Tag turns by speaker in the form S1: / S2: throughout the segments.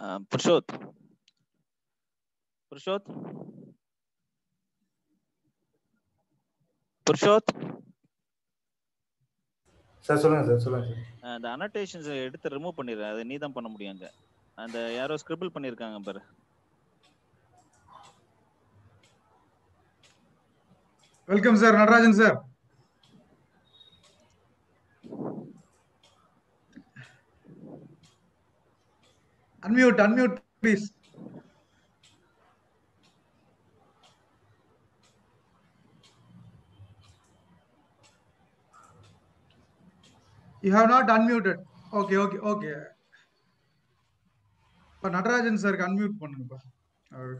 S1: Purushot. Purushot. Purushot.
S2: Sir சொல்லுங்க sir சொல்லுங்க sir
S1: அந்த அனோட்டேஷன்ஸ் எடுத்து ரிமூவ் பண்ணிடுற அதை நீ தான் பண்ண முடியும் அங்க அந்த யாரோ ஸ்கிரிபிள் பண்ணிருக்காங்க பாரு
S3: welcome sir Natarajan sir unmute unmute please you have not unmuted okay okay okay இப்போ நடராஜன் சாருக்கு அன்மியூட் பண்ணுங்கப்பா அவர்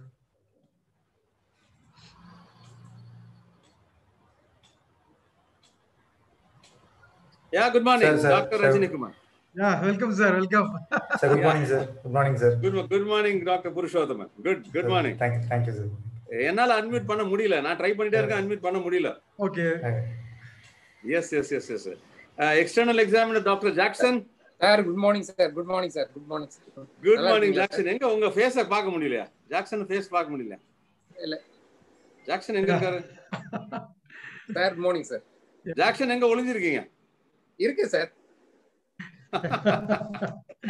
S4: Yeah, good morning,
S2: Sir, sir,
S4: Dr.
S2: sir.
S4: Rajini Kumar.
S3: Yeah welcome sir welcome
S2: sir good morning sir good morning sir
S4: Good, good morning, Dr. Purushothaman. Good, good morning.
S2: Thank thank you sir
S4: என்னால unmute பண்ண முடியல. நான் try பண்ணிட்டே இருக்கேன் unmute பண்ண முடியல. Okay yes yes yes yes external examiner
S5: doctor Jackson sir good morning sir good morning sir good
S4: morning
S5: sir
S4: good
S5: morning
S4: Jackson எங்க உங்க ஃபேஸ பார்க்க முடியலையா? ஜாக்சன் ஃபேஸ் பார்க்க முடியல.
S5: இல்ல.
S4: ஜாக்சன் எங்க இருக்காரு?
S5: Sir good morning sir
S4: Jackson எங்க ஒளிஞ்சிருக்கீங்க?
S5: இருக்கு sir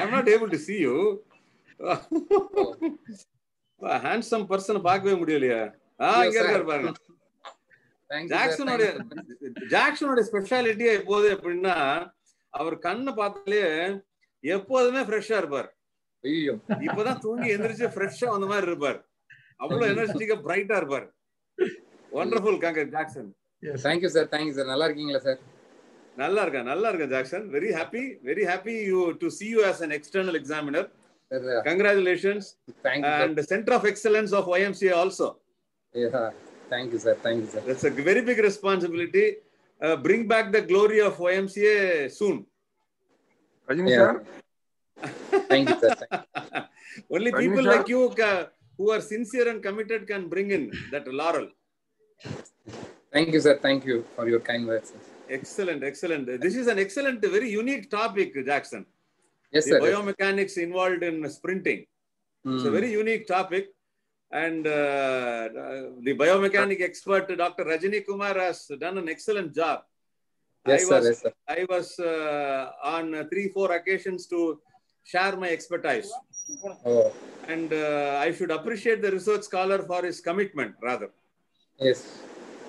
S4: I'm not able to see you. Handsome person பார்க்கவே முடியலையா. ஆ இங்க. இருக்காரு பாருங்க.
S5: தேங்க்
S4: ஜாக்சனுடைய ஜாக்சனுடைய ஸ்பெஷாலிட்டி எப்போது அப்படின்னா அவர் கண்ணை பார்த்தாலே எப்போதுமே ஃப்ரெஷ்ஷா இருப்பார்.
S5: ஐயோ.
S4: இப்பதான் தூங்கி எந்திரிச்சு ஃப்ரெஷ்ஷா வந்த மாதிரி இருப்பார். அவ்வளவு எனர்ஜெட்டிக்கா பிரைட்டா இருப்பார். ஒண்டர்ஃபுல் காங்க Jackson
S5: thank you sir thank you sir நல்லா இருக்கீங்களா சார்
S4: நல்லா இருக்கேன் நல்லா இருக்கேன் Jackson very happy very happy you to see you as an external examiner
S5: sir
S4: congratulations
S5: thank you
S4: and the center of excellence of YMCA also
S5: sir thank you sir thank you sir
S4: that's a very big responsibility uh, bring back the glory of YMCA soon
S6: Rajini
S5: Yeah.
S6: Sir
S5: thank you sir
S4: only
S6: Rajni
S4: people
S6: sir.
S4: like you ca- who are sincere and committed can bring in that laurel
S5: thank you sir thank you for your kind words
S4: Excellent, excellent. This is an excellent, very unique topic, Jackson.
S5: Yes,
S4: the
S5: sir.
S4: biomechanics involved in sprinting. Mm. It's a hmm. very unique topic. And uh, the biomechanic expert, Dr. Rajini Kumar, has done an excellent job.
S5: Yes,
S4: I
S5: sir,
S4: was,
S5: yes, sir.
S4: I was uh, on three, four occasions to share my expertise.
S5: Oh.
S4: And uh, I should appreciate the research scholar for his commitment, rather.
S5: Yes.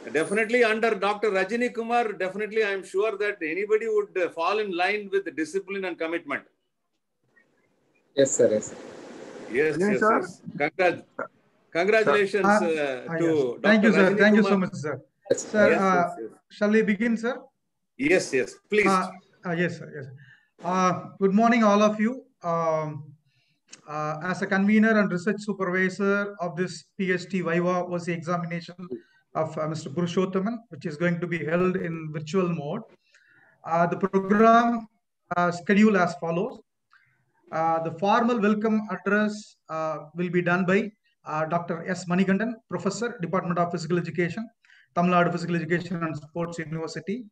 S4: Definitely under Dr. Rajini Kumar, definitely I am sure that anybody would uh, fall in line with discipline and commitment.
S5: Yes, sir. Yes, sir.
S4: Yes,
S6: yes,
S4: yes,
S6: sir.
S4: yes. Congrat congratulations
S3: uh,
S4: uh, to yes. Dr.
S3: Thank you, sir.
S4: Rajini
S3: Thank Kumar. you so much, sir. Sir,
S4: yes,
S3: uh,
S4: yes,
S3: shall we begin, sir?
S4: Yes, yes, please.
S3: Uh, uh, yes, sir. Yes. good morning, all of you. Um, as a convener and research supervisor of this PhD Viva was the examination of uh, Mr. Purushothaman, which is going to be held in virtual mode. Uh, the program uh, schedule as follows. The formal welcome address will be done by Dr. S. Manikandan, Professor, Department of Physical Education, Tamil Nadu Physical Education and Sports University.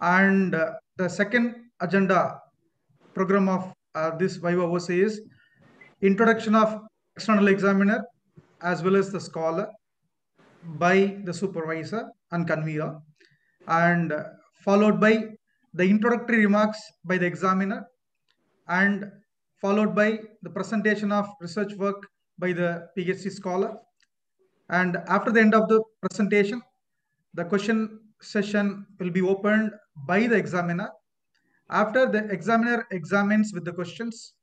S3: And uh, the second agenda program of uh, this Viva Voce is introduction of external examiner as well as the scholar by the supervisor and convener, and followed by the introductory remarks by the examiner, and followed by the presentation of research work by the PhD scholar. And after the end of the presentation, the question session will be opened by the examiner. After the examiner examines with the questions,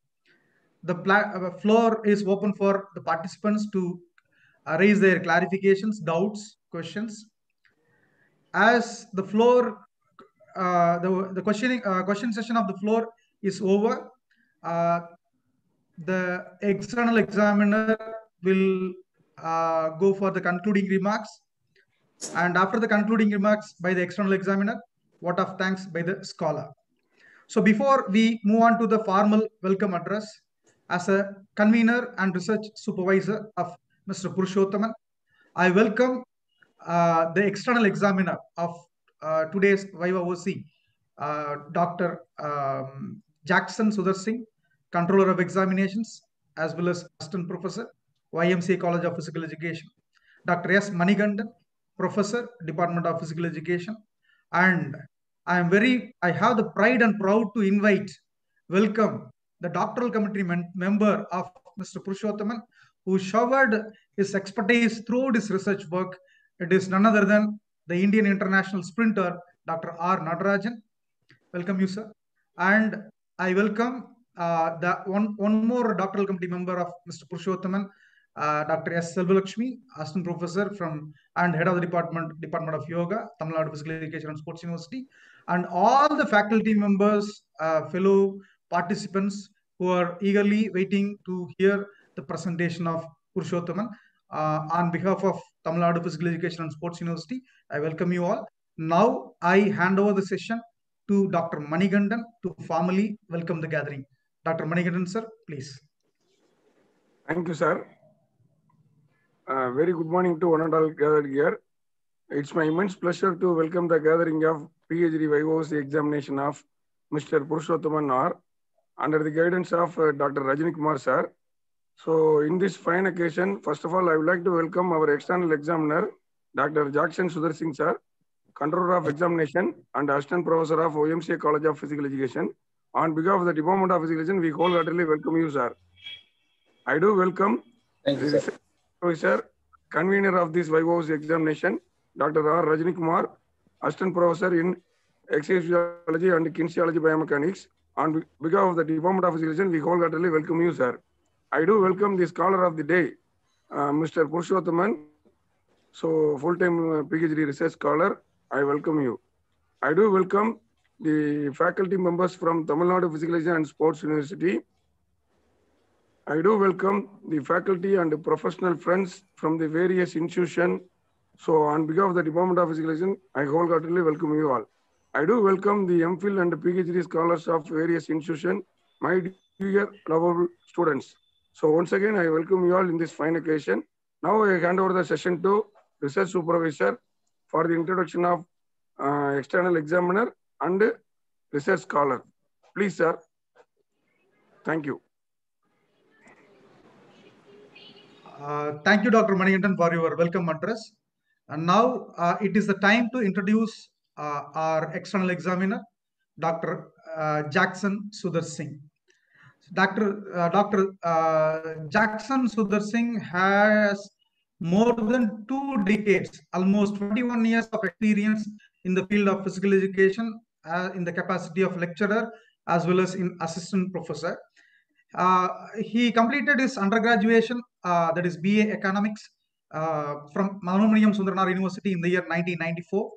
S3: the uh, floor is open for the participants to raise their clarifications, doubts, questions. As the floor, uh, the, the questioning uh, question session of the floor is over, uh, the external examiner will uh, go for the concluding remarks. And after the concluding remarks by the external examiner, what of thanks by the scholar. So before we move on to the formal welcome address, as a convener and research supervisor of Mr. Purushothaman, I welcome uh, the external examiner of uh, today's Viva Voce, uh, Dr. Um, Jackson Sudhar Singh, Controller of Examinations, as well as Assistant Professor, YMCA College of Physical Education. Dr. S. Manigandan, Professor, Department of Physical Education. And I am very, I have the pride and proud to invite, welcome the doctoral committee member of Mr. Purushothaman, who showered his expertise throughout his research work. It is none other than the Indian international sprinter, Dr. R. Nadarajan. Welcome you, sir. And I welcome uh, the one, one more doctoral committee member of Mr. Purushothaman, uh, Dr. S. Selvalakshmi, assistant professor from and head of the department Department of Yoga, Tamil Nadu Physical Education and Sports University, and all the faculty members, uh, fellow participants who are eagerly waiting to hear the presentation of Purushothaman. Uh, on behalf of Tamil Nadu Physical Education and Sports University, I welcome you all. Now I hand over the session to Dr. Manigandan to formally welcome the gathering. Dr. Manigandan, sir, please.
S6: Thank you, sir. Uh, very good morning to one and all gathered here. It's my immense pleasure to welcome the gathering of PhD YOC examination of Mr. Purushothaman R under the guidance of uh, Dr. Rajini Kumar, sir. So, in this fine occasion, first of all, I would like to welcome our external examiner, Dr. Jackson Sudhar Singh, sir, controller of examination and assistant professor of YMCA College of Physical Education. On behalf of the Department of Physical Education, we wholeheartedly welcome you, sir. I do welcome
S5: Thank you, sir.
S6: professor, convener of this YOC examination, Dr. R. Rajini Kumar, assistant professor in exercise physiology and kinesiology biomechanics. On behalf of the Department of Physical Education, we wholeheartedly welcome you, sir. I do welcome the scholar of the day, uh, Mr. Purushothaman. So, full-time uh, PhD research scholar, I welcome you. I do welcome the faculty members from Tamil Nadu Physical Education and Sports University. I do welcome the faculty and the professional friends from the various institutions. So, on behalf of the Department of Physical Education, I wholeheartedly welcome you all. I do welcome the MPhil and PhD scholars of various institutions, my dear lovable students. So, once again, I welcome you all in this fine occasion. Now, I hand over the session to research supervisor for the introduction of uh, external examiner and research scholar. Please, sir. Thank you.
S3: Uh, thank you, Dr. Manigandan, for your welcome address. And now uh, it is the time to introduce uh, our external examiner, Dr. Uh, Jackson Sudhar Singh. Dr. Uh, Dr. Uh, Jackson Sudhar Singh has more than two decades, almost 21 years of experience in the field of physical education uh, in the capacity of lecturer as well as in assistant professor. Uh, he completed his undergraduation, uh, that is BA Economics, uh, from Manonmaniam Sundaranar University in the year 1994,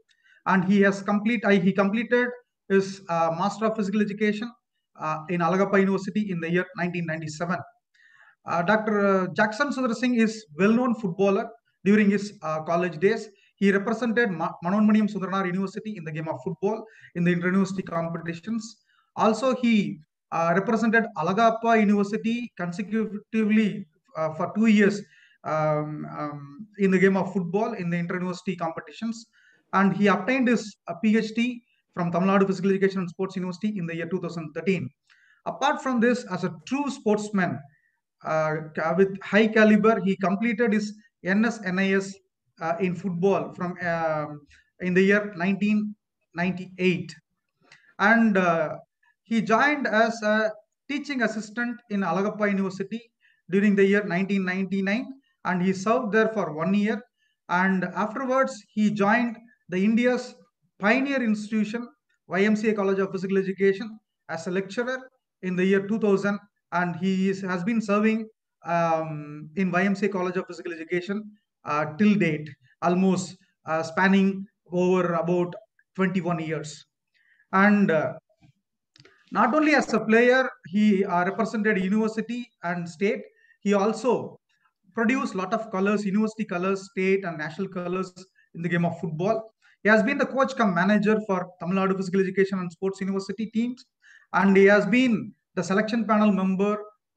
S3: and he has complete. He completed his Master of Physical Education in Alagappa University in the year 1997. Uh, Dr. Jackson Sudhar Singh is well-known footballer during his uh, college days. He represented Ma- Manonmaniam Sundaranar University in the game of football in the inter-university competitions. Also, he uh, represented Alagappa University consecutively uh, for two years um, um, in the game of football in the inter-university competitions. And he obtained his uh, PhD from Tamil Nadu Physical Education and Sports University in the year 2013. Apart from this, as a true sportsman uh, with high caliber, he completed his NSNIS uh, in football from um, in the year 1998 and uh, he joined as a teaching assistant in Alagappa University during the year 1999 and he served there for one year and afterwards he joined the India's pioneer institution YMCA College of Physical Education as a lecturer in the year 2000 and he is, has been serving um, in YMCA College of Physical Education uh, till date almost uh, spanning over about 21 years. And uh, not only as a player he uh, represented university and state. He also produced lot of colors university colors state and national colors in the game of football he has been the coach come manager for tamil nadu physical education and sports university teams. And he has been the selection panel member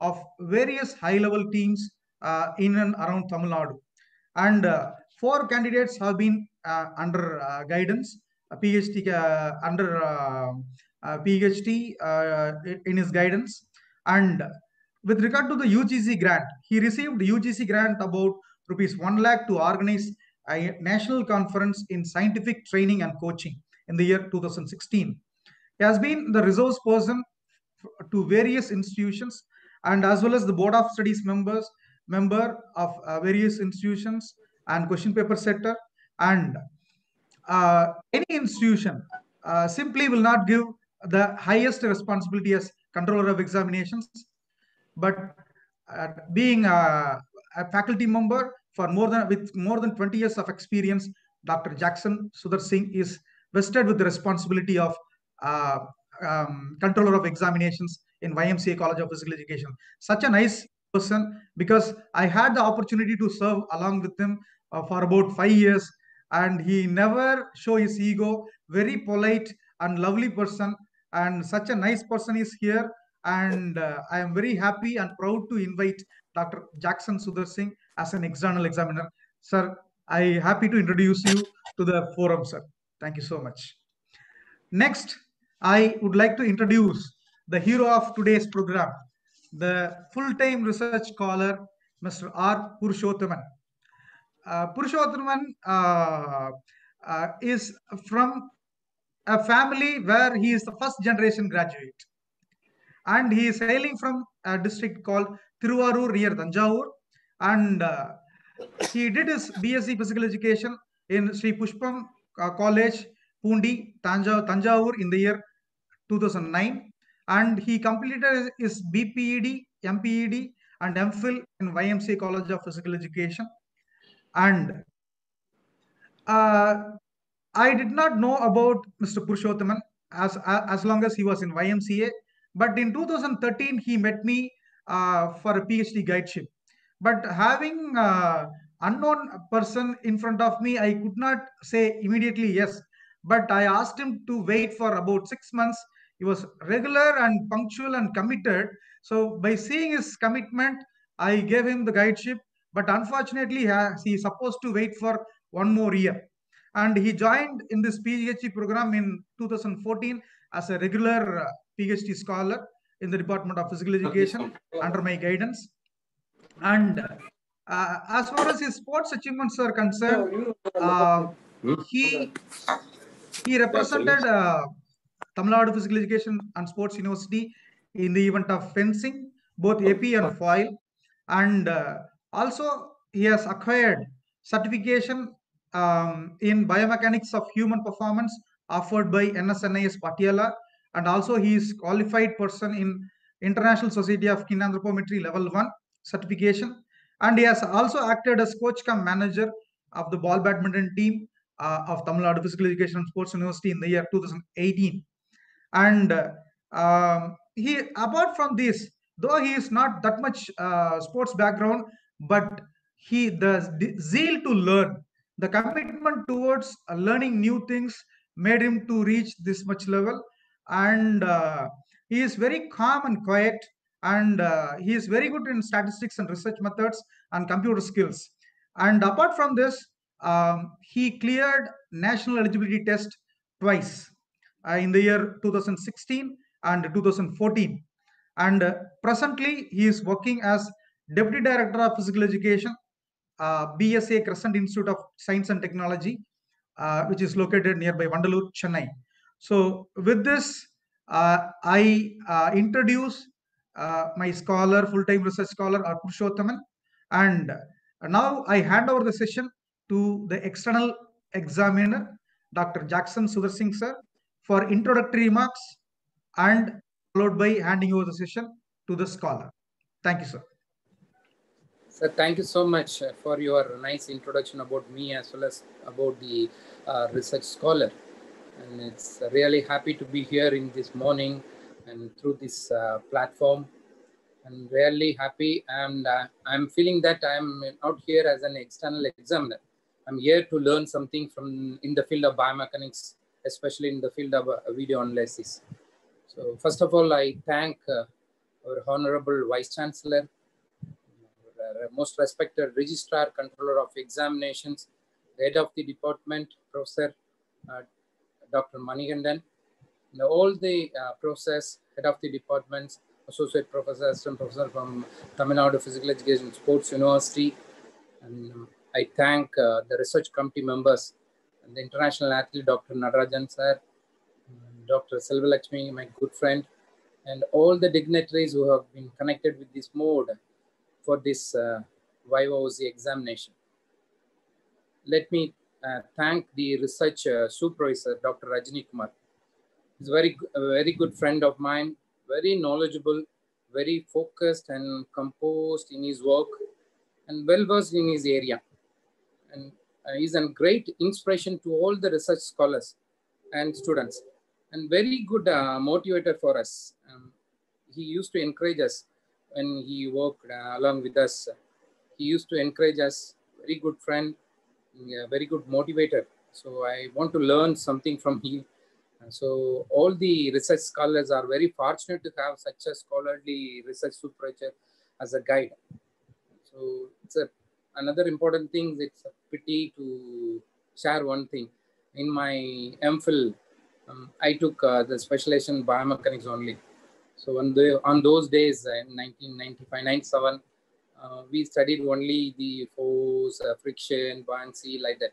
S3: of various high level teams uh, in and around tamil nadu. And uh, four candidates have been uh, under uh, guidance. Phd uh, under uh, phd uh, in his guidance. And with regard to the UGC grant, he received UGC grant about rupees 1 lakh to organize national conference in scientific training and coaching in the year 2016. He has been the resource person to various institutions and as well as the board of studies members member of uh, various institutions and question paper setter and uh, any institution uh, simply will not give the highest responsibility as controller of examinations but uh, being a, a, faculty member for more than with more than 20 years of experience dr jackson sudhar singh is vested with the responsibility of uh, um, controller of examinations in ymca college of physical education such a nice person because i had the opportunity to serve along with him uh, for about five years and he never show his ego very polite and lovely person and such a nice person is here and uh, I am very happy and proud to invite Dr. Jackson Sudhar Singh as an external examiner. Sir, I am happy to introduce you to the forum, sir. Thank you so much. Next, I would like to introduce the hero of today's program, the full-time research scholar, Mr. R. Purushothaman. Uh, Purushothaman uh, uh, is from a family where he is the first generation graduate and he is hailing from a district called Tiruvarur near Tanjavur and uh, he did his BSc physical education in Sri Pushpam uh, College, Pundi, Tanja, in the year 2009 and he completed his BPED, MPED and MPhil in YMCA College of Physical Education and uh, I did not know about Mr. Purushothaman as, as long as he was in YMCA but in 2013, he met me uh, for a PhD guideship. But having uh, unknown person in front of me, I could not say immediately yes. But I asked him to wait for about six months. He was regular and punctual and committed. So by seeing his commitment, I gave him the guideship. But unfortunately, he is supposed to wait for one more year. And he joined in this PhD program in 2014 as a regular PhD scholar in the Department of Physical Education under my guidance. And uh, as far as his sports achievements are concerned, uh, he he represented uh, Tamil Nadu Physical Education and Sports University in the event of fencing, both épée and foil. And also he has acquired certification um, in biomechanics of human performance offered by NSNIS Patiala. And also he is qualified person in International Society of Kinanthropometry level 1 certification. And he has also acted as coach cum manager of the ball badminton team uh, of Tamil Nadu Physical Education and Sports University in the year 2018 and uh, um, he apart from this though he is not that much uh, sports background but he the zeal to learn the commitment towards learning new things made him to reach this much level. And uh, he is very calm and quiet and uh, he is very good in statistics and research methods and computer skills. And apart from this um, he cleared national eligibility test twice uh, in the year 2016 and 2014 and uh, presently he is working as deputy director of physical education uh, bsa crescent institute of science and technology uh, which is located nearby vandalur chennai. So with this, uh, I introduce my scholar, full-time research scholar, R. And now I hand over the session to the external examiner, Dr. Jackson Sudhar Singh, sir, for introductory remarks and followed by handing over the session to the scholar. Thank you, sir.
S5: Sir, thank you so much for your nice introduction about me as well as about the uh, research scholar and it's really happy to be here in this morning and through this uh, platform. I'm really happy and uh, I'm feeling that I'm not here as an external examiner. I'm here to learn something from in the field of biomechanics, especially in the field of uh, video analysis. So first of all, I thank uh, our Honorable Vice Chancellor, our most respected Registrar, Controller of Examinations, Head of the Department, Professor uh, Dr. Manigandan, all the uh, process, head of the departments, associate professor, assistant professor from Tamil Nadu Physical Education Sports University. And um, I thank uh, the research committee members and the international athlete, Dr. Nadarajan sir, Dr. Selvalakshmi, my good friend, and all the dignitaries who have been connected with this mode for this uh, examination. Let me uh, thank the research uh, supervisor, Dr. Rajini Kumar. A very, a very good friend of mine, very knowledgeable, very focused and composed in his work, and well versed in his area. And uh, he's a great inspiration to all the research scholars and students, and very good uh, motivator for us. Um, he used to encourage us when he worked uh, along with us. He used to encourage us, very good friend, very good motivator. So I want to learn something from him. So all the research scholars are very fortunate to have such a scholarly research supervisor as a guide. So it's a, another important thing. It's a pity to share one thing. In my MPhil, um, I took uh, the specialization in biomechanics only. So on, the, on those days, uh, in 1995, 97, uh, we studied only the force, uh, friction, buoyancy, like that.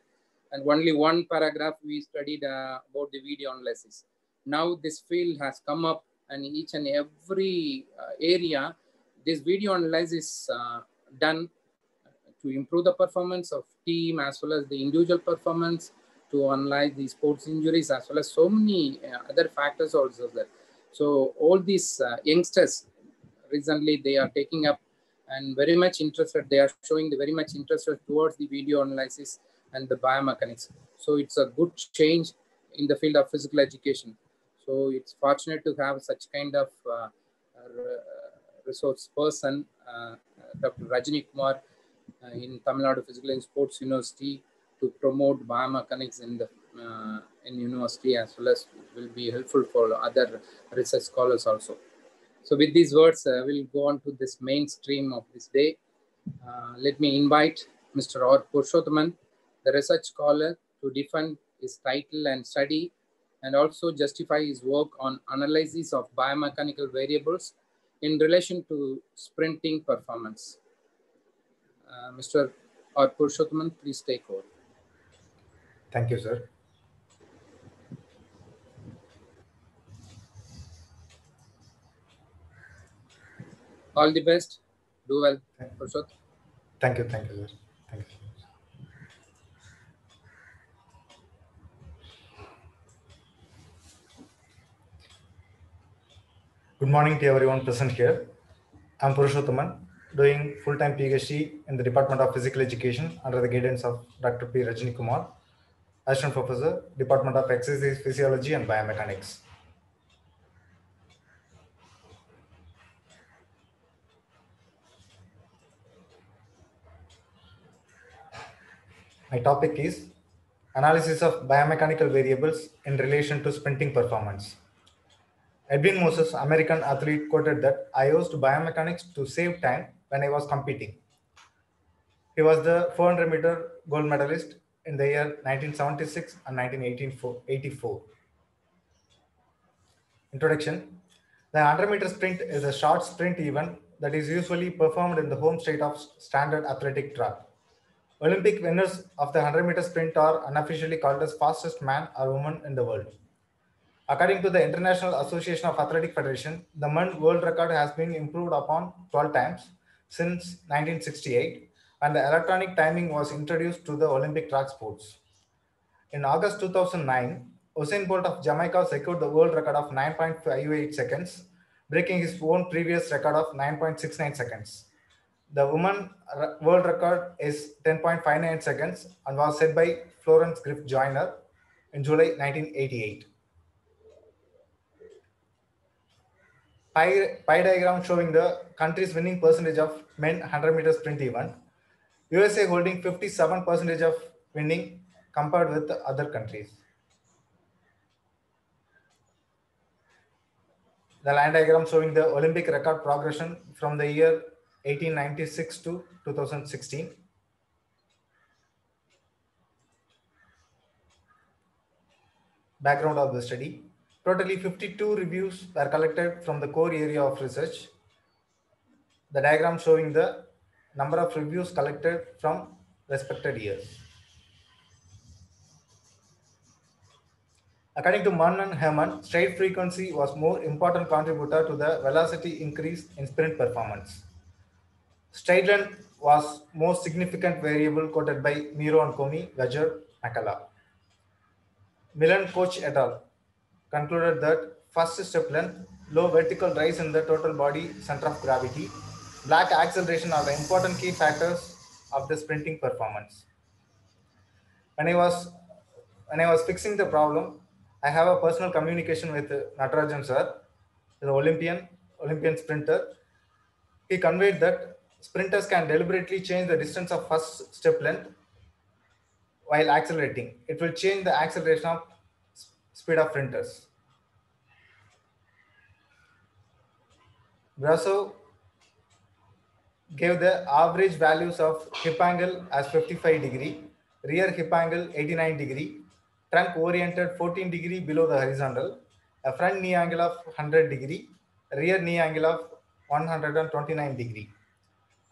S5: And only one paragraph we studied uh, about the video analysis. Now this field has come up and each and every uh, area, this video analysis uh, done to improve the performance of team as well as the individual performance, to analyze the sports injuries as well as so many uh, other factors also there. So all these youngsters, recently they are taking up and very much interested. They are showing the very much interested towards the video analysis and the biomechanics. So it's a good change in the field of physical education. So it's fortunate to have such kind of uh, resource person, uh, Dr. Rajini Kumar uh, in Tamil Nadu Physical and Sports University to promote biomechanics in the uh, in university as well as will be helpful for other research scholars also. So with these words, uh, we'll go on to this mainstream of this day. Uh, let me invite Mr. R. the research scholar, to defend his title and study and also justify his work on analysis of biomechanical variables in relation to sprinting performance. Uh, Mr. R. Purushothaman, please take over.
S2: Thank you, sir.
S5: all the best. Do well, Prashad.
S2: Thank you, thank you, sir. Thank you. Good morning to everyone present here. I'm Purushothaman, doing full-time PhD in the Department of Physical Education under the guidance of Dr. P. Rajini Kumar, Assistant Professor, Department of Exercise Physiology and Biomechanics. My topic is analysis of biomechanical variables in relation to sprinting performance. Edwin Moses, American athlete, quoted that I used biomechanics to save time when I was competing. He was the 400 meter gold medalist in the year 1976 and 1984. Introduction The 100 meter sprint is a short sprint event that is usually performed in the home state of standard athletic track. Olympic winners of the 100 meter sprint are unofficially called as fastest man or woman in the world. According to the International Association of Athletic Federation, the men world record has been improved upon 12 times since 1968 and the electronic timing was introduced to the Olympic track sports. In August 2009, Usain Bolt of Jamaica secured the world record of 9.58 seconds, breaking his own previous record of 9.69 seconds. The woman uh, world record is 10.59 seconds and was set by Florence Griffith Joyner in July 1988. Pie, pie diagram showing the country's winning percentage of men 100 meter sprint event. USA holding 57 percentage of winning compared with other countries. The line diagram showing the Olympic record progression from the year 1896 to 2016. Background of the study. Totally 52 reviews were collected from the core area of research. the diagram showing the number of reviews collected from respected years. According to Mann and Herman, stride frequency was more important contributor to the velocity increase in sprint performance. Stride length was most significant variable quoted by Mero and Komi, Gajor, McCullough. Milan Čoh et al. Concluded that first step length, low vertical rise in the total body center of gravity, block acceleration are the important key factors of the sprinting performance. When I was when I was fixing the problem, I have a personal communication with Natarajan sir, the Olympian Olympian sprinter. He conveyed that sprinters can deliberately change the distance of first step length while accelerating. It will change the acceleration of speed of printers. Brasso gave the average values of hip angle as 55 degree, rear hip angle 89 degree, trunk oriented 14 degree below the horizontal, a front knee angle of 100 degree, rear knee angle of 129 degree.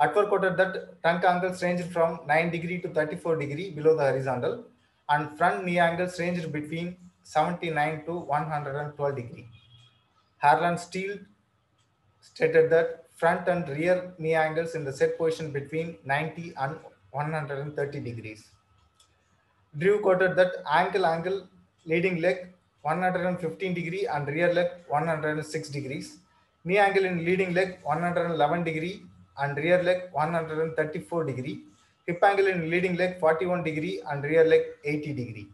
S2: Atwater quoted that trunk angles ranged from 9 degree to 34 degree below the horizontal and front knee angles ranged between 79 to 112 degree. Harlan Steele stated that front and rear knee angles in the set position between 90 and 130 degrees. Drew quoted that ankle angle leading leg 115 degree and rear leg 106 degrees. Knee angle in leading leg 111 degree and rear leg 134 degree. Hip angle in leading leg 41 degree and rear leg 80 degree.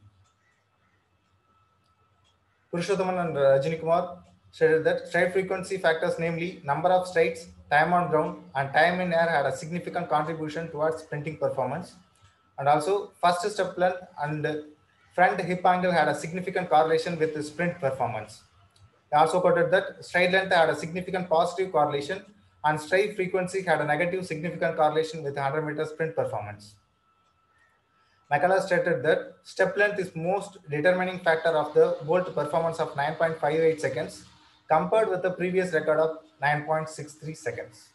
S2: Purushothaman and uh, Rajini Kumar stated that stride frequency factors, namely number of strides, time on ground, and time in air, had a significant contribution towards sprinting performance. And also, first step length and front hip angle had a significant correlation with the sprint performance. They also quoted that stride length had a significant positive correlation, and stride frequency had a negative significant correlation with 100 meter sprint performance. McCullough stated that step length is most determining factor of the Bolt performance of 9.58 seconds compared with the previous record of 9.63 seconds.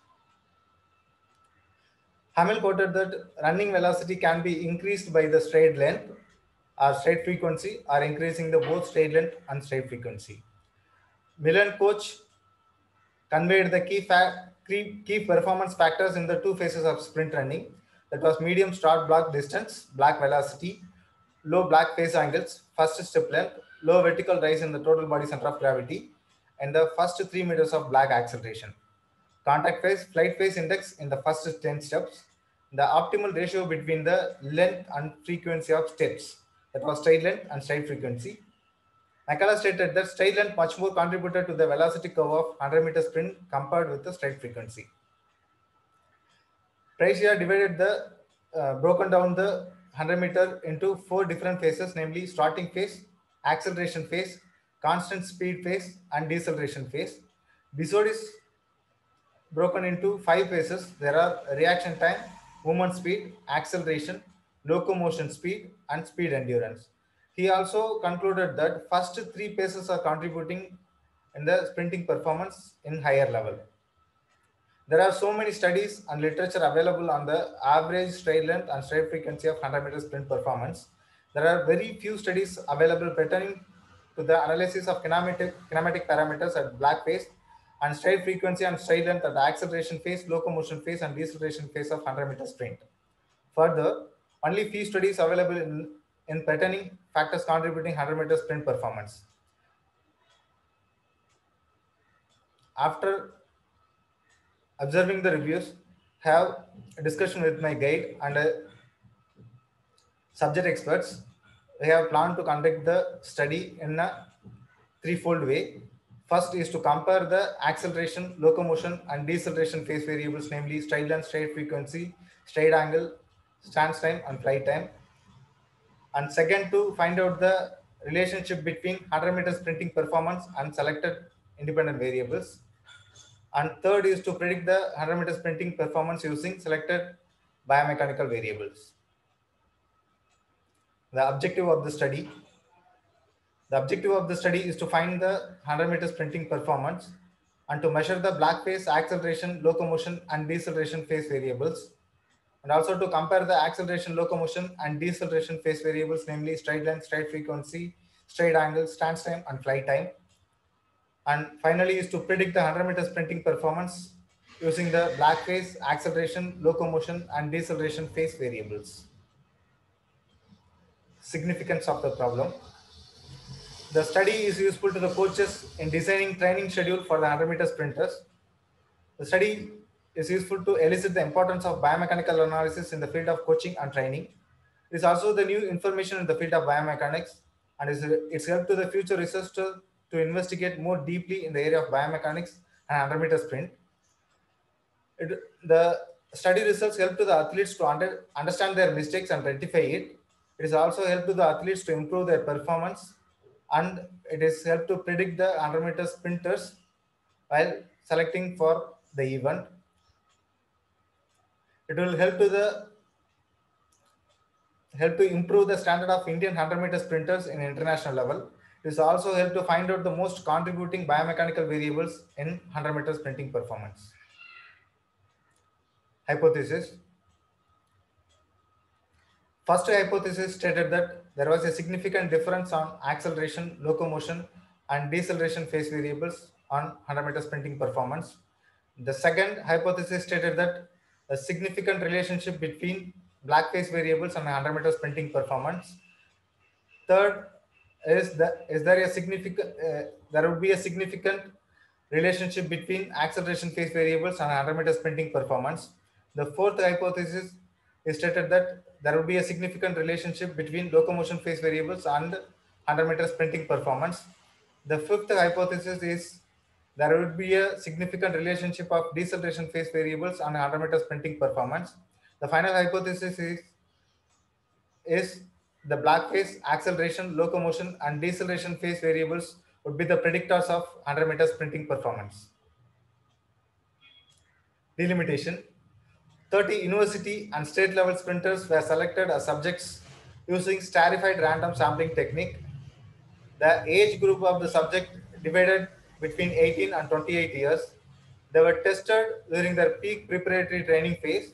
S2: Hamill quoted that running velocity can be increased by the stride length or stride frequency or increasing the both stride length and stride frequency. Milan Čoh conveyed the key, key, key performance factors in the two phases of sprint running that was medium start block distance, block velocity, low block phase angles, first step length, low vertical rise in the total body center of gravity, and the first three meters of block acceleration. Contact phase, flight phase index in the first 10 steps, the optimal ratio between the length and frequency of steps, that was stride length and stride frequency. McCullough stated that stride length much more contributed to the velocity curve of 100 meter sprint compared with the stride frequency. Pricia divided the, uh, broken down the 100 meter into four different phases, namely starting phase, acceleration phase, constant speed phase, and deceleration phase. Bisod is broken into five phases. There are reaction time, movement speed, acceleration, locomotion speed, and speed endurance. He also concluded that first three phases are contributing in the sprinting performance in higher level. There are so many studies and literature available on the average stride length and stride frequency of 100 meter sprint performance. There are very few studies available pertaining to the analysis of kinematic, kinematic parameters at block phase and stride frequency and stride length at the acceleration phase, locomotion phase, and deceleration phase of 100 meter sprint. Further, only few studies available in, in pertaining factors contributing 100 meter sprint performance. After observing the reviews, have a discussion with my guide and uh, subject experts. We have planned to conduct the study in a threefold way. First is to compare the acceleration, locomotion, and deceleration phase variables, namely stride length, stride frequency, stride angle, stance time, and flight time. And second, to find out the relationship between 100 meter sprinting performance and selected independent variables. And third is to predict the 100 meter sprinting performance using selected biomechanical variables. The objective of the study. The objective of the study is to find the 100 meter sprinting performance and to measure the block phase acceleration, locomotion, and deceleration phase variables, and also to compare the acceleration, locomotion, and deceleration phase variables, namely straight length, straight frequency, straight angle, stance time, and flight time. And finally, is to predict the 100 meter sprinting performance using the block phase, acceleration, locomotion, and deceleration phase variables. Significance of the problem. The study is useful to the coaches in designing training schedule for the 100 meter sprinters. The study is useful to elicit the importance of biomechanical analysis in the field of coaching and training. It is also the new information in the field of biomechanics and is it's help to the future researcher to investigate more deeply in the area of biomechanics and 100 meter sprint. It, the study results help to the athletes to under, understand their mistakes and rectify it. It is also help to the athletes to improve their performance and it is help to predict the 100 meter sprinters while selecting for the event. It will help to the help to improve the standard of Indian 100 meter sprinters in international level. It is also help to find out the most contributing biomechanical variables in 100 meter sprinting performance. Hypothesis. First hypothesis stated that there was a significant difference on acceleration, locomotion, and deceleration phase variables on 100 meter sprinting performance. The second hypothesis stated that a significant relationship between block phase variables and 100 meter sprinting performance. Third is that is there a significant uh, there would be a significant relationship between acceleration phase variables and 100 meter sprinting performance. The fourth hypothesis is stated that there would be a significant relationship between locomotion phase variables and 100 meter sprinting performance. The fifth hypothesis is there would be a significant relationship of deceleration phase variables and 100 meter sprinting performance. The final hypothesis is, is the block phase, acceleration, locomotion, and deceleration phase variables would be the predictors of 100 meter sprinting performance. Delimitation 30 university and state level sprinters were selected as subjects using stratified random sampling technique. The age group of the subject divided between 18 and 28 years. They were tested during their peak preparatory training phase.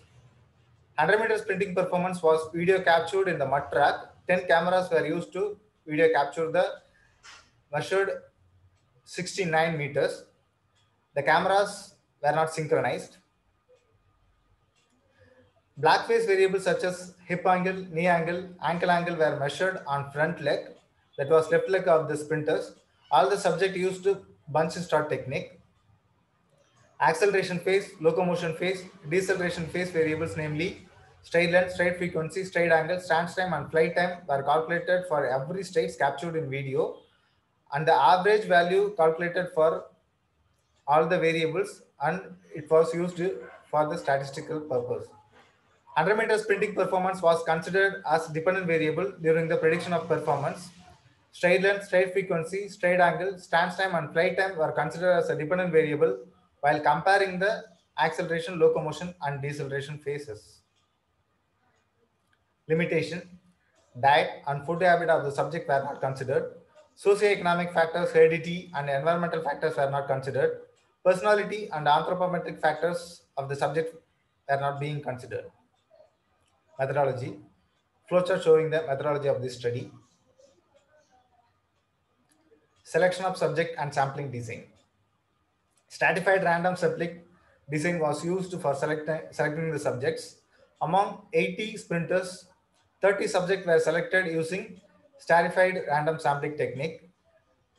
S2: 100 meter sprinting performance was video captured in the mud track. 10 cameras were used to video capture the measured 69 meters. The cameras were not synchronized. Block phase variables such as hip angle, knee angle, ankle angle were measured on front leg, that was left leg of the sprinters. All the subject used bunch start technique. Acceleration phase, locomotion phase, deceleration phase variables, namely straight length, straight frequency, straight angle, stance time, and flight time were calculated for every states captured in video, and the average value calculated for all the variables, and it was used for the statistical purpose. 100 meter sprinting performance was considered as dependent variable during the prediction of performance. Straight length, straight frequency, straight angle, stance time, and flight time were considered as a dependent variable while comparing the acceleration, locomotion, and deceleration phases. Limitation Diet and food habit of the subject were not considered. Socioeconomic factors, heredity, and environmental factors were not considered. Personality and anthropometric factors of the subject are not being considered. Methodology Flowchart showing the methodology of this study. Selection of subject and sampling design. Stratified random sampling design was used for select, selecting the subjects. Among 80 sprinters, 30 subjects were selected using stratified random sampling technique.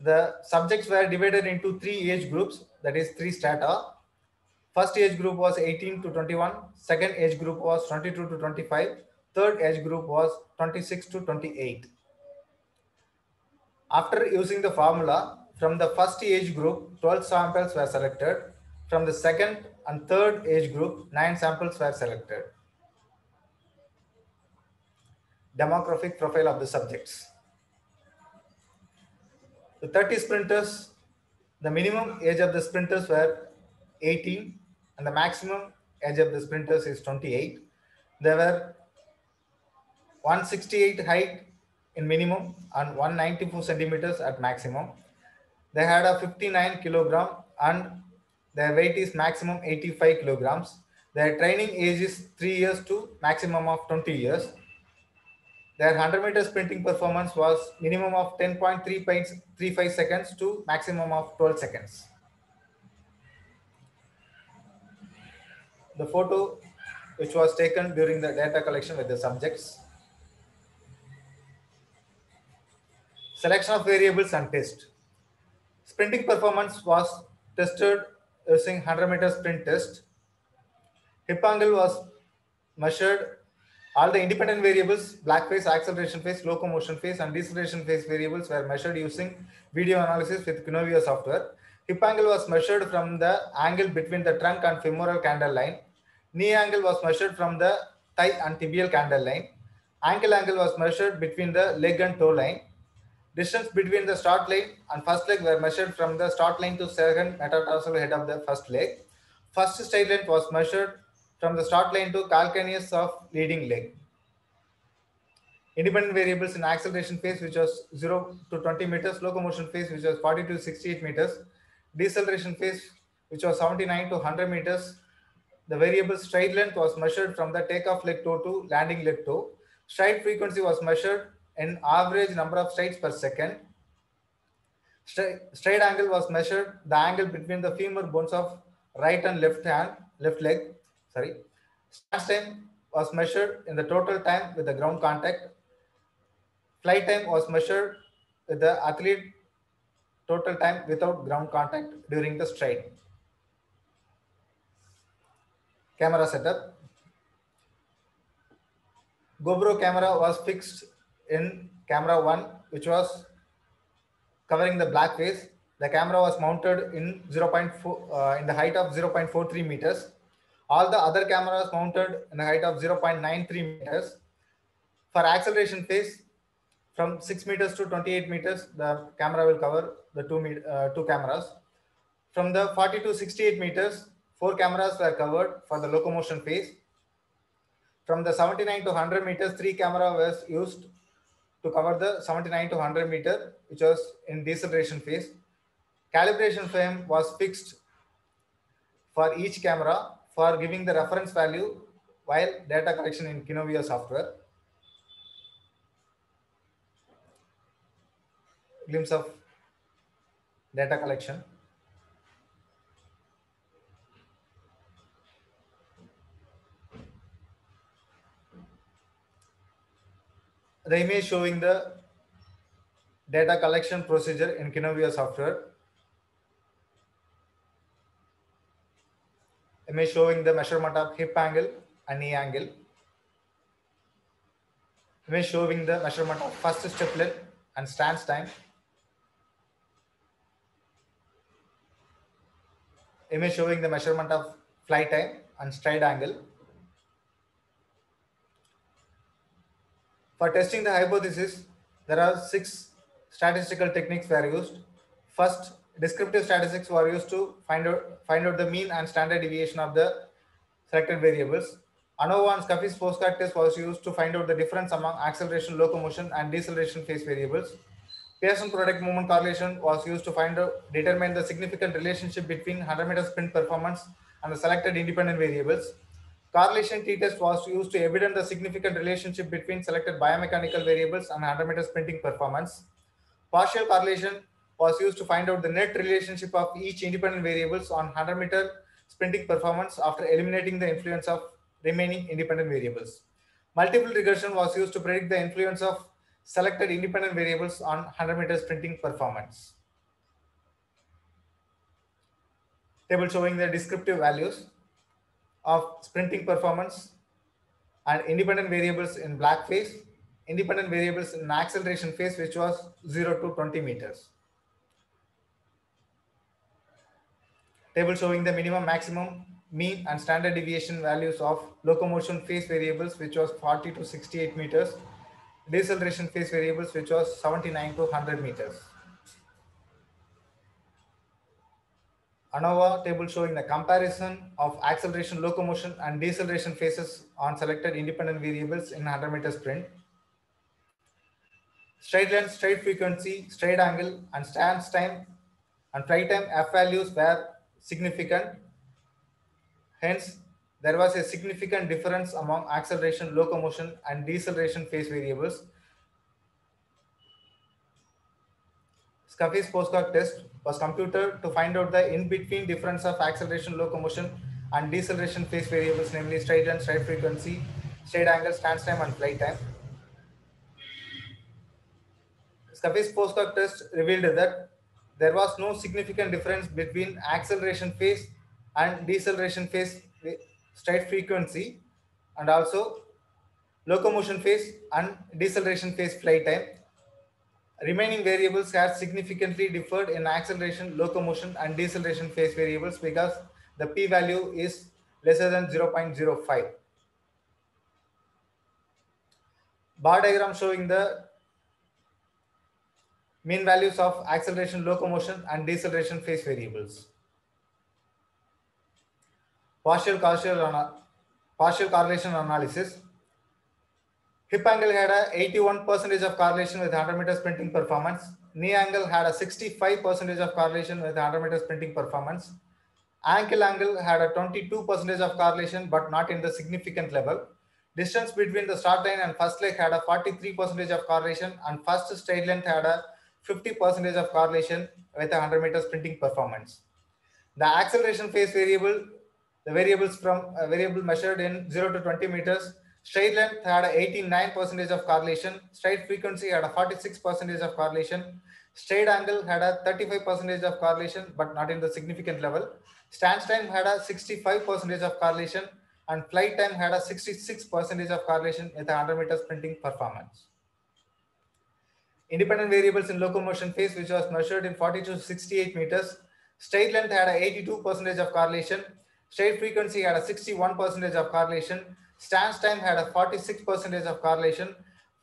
S2: The subjects were divided into three age groups, that is three strata. First age group was 18 to 21, second age group was 22 to 25, third age group was 26 to 28. After using the formula, from the first age group, 12 samples were selected. From the second and third age group, 9 samples were selected. Demographic profile of the subjects. The 30 sprinters, the minimum age of the sprinters were 18 and the maximum age of the sprinters is 28. There were 168 height in minimum and 194 centimeters at maximum. They had a 59 kilogram and Their weight is maximum 85 kilograms. Their training age is 3 years to maximum of 20 years. Their 100 meter sprinting performance was minimum of 10.35 seconds to maximum of 12 seconds. The photo which was taken during the data collection with the subjects. Selection of variables and test. Sprinting performance was tested using 100 meter sprint test. Hip angle was measured. All the independent variables, block phase, acceleration phase, locomotion phase, and deceleration phase variables were measured using video analysis with Kinovea software. Hip angle was measured from the angle between the trunk and femoral cantle line. Knee angle was measured from the thigh and tibial cantle line. Ankle angle was measured between the leg and toe line. Distance between the start line and first leg were measured from the start line to second metatarsal head of the first leg. First stride length was measured from the start line to calcaneus of leading leg. Independent variables in acceleration phase, which was 0 to 20 meters, locomotion phase, which was 40 to 68 meters, deceleration phase, which was 79 to 100 meters. The variable stride length was measured from the takeoff leg toe to landing leg toe. Stride frequency was measured in average number of strides per second. Stride, stride angle was measured the angle between the femur bones of right and left hand, left leg. Sorry. Stance time was measured in the total time with the ground contact. Flight time was measured with the athlete total time without ground contact during the stride. Camera setup. GoPro camera was fixed in camera 1 which was covering the block phase. The camera was mounted in 0.4 uh, in the height of 0.43 meters. All the other cameras mounted in a height of 0.93 meters. For acceleration phase, from 6 meters to 28 meters, the camera will cover the two, uh, two cameras. From the 40 to 68 meters, four cameras were covered for the locomotion phase. From the 79 to 100 meters, three camera was used to cover the 79 to 100 meter, which was in deceleration phase. Calibration frame was fixed for each camera for giving the reference value while data collection in Kinovea software. Glimpse of data collection. The image showing the data collection procedure in Kinovea software. Image showing the measurement of hip angle and knee angle. Image showing the measurement of first step length and stance time. Image showing the measurement of flight time and stride angle. For testing the hypothesis, there are six statistical techniques were used. First, descriptive statistics were used to find out, find out the mean and standard deviation of the selected variables. ANOVA and Scheffé's post hoc test was used to find out the difference among acceleration, locomotion, and deceleration phase variables. Pearson product moment correlation was used to find out, determine the significant relationship between 100 meter sprint performance and the selected independent variables. Correlation t-test was used to evidence the significant relationship between selected biomechanical variables and 100 meter sprinting performance. Partial correlation was used to find out the net relationship of each independent variables on 100 meter sprinting performance after eliminating the influence of remaining independent variables. Multiple regression was used to predict the influence of selected independent variables on 100 meter sprinting performance. Table showing the descriptive values of sprinting performance and independent variables in block phase, independent variables in acceleration phase, which was 0 to 20 meters. Table showing the minimum, maximum, mean, and standard deviation values of locomotion phase variables, which was 40 to 68 meters, deceleration phase variables, which was 79 to 100 meters. ANOVA table showing the comparison of acceleration, locomotion, and deceleration phases on selected independent variables in 100 meter sprint. Stride length, stride frequency, stride angle, and stance time and flight time F values were significant. Hence, there was a significant difference among acceleration, locomotion, and deceleration phase variables. Scheffé's post hoc test was computed to find out the in-between difference of acceleration, locomotion, and deceleration phase variables, namely stride length, stride frequency, stride angle, stance time, and flight time. Scheffé's post hoc test revealed that there was no significant difference between acceleration phase and deceleration phase stride frequency and also locomotion phase and deceleration phase flight time. Remaining variables had significantly differed in acceleration, locomotion, and deceleration phase variables because the p-value is lesser than 0.05. Bar diagram showing the mean values of acceleration, locomotion, and deceleration phase variables. Partial, partial, partial correlation analysis. Hip angle had a 81 percentage of correlation with 100 meter sprinting performance. Knee angle had a 65 percentage of correlation with 100 meter sprinting performance. Ankle angle had a 22 percentage of correlation, but not in the significant level. Distance between the start line and first leg had a 43 percentage of correlation, and first stride length had a 50 percentage of correlation with a 100 meter sprinting performance. The acceleration phase variable, the variables from a variable measured in 0 to 20 meters, stride length had a 89 percentage of correlation, stride frequency had a 46 percentage of correlation, stride angle had a 35 percentage of correlation, but not in the significant level. Stance time had a 65 percentage of correlation, and flight time had a 66 percentage of correlation with a 100 meter sprinting performance. Independent variables in locomotion phase, which was measured in 40 to 68 meters. Stride length had a 82 percentage of correlation. Stride frequency had a 61 percentage of correlation. Stance time had a 46 percentage of correlation.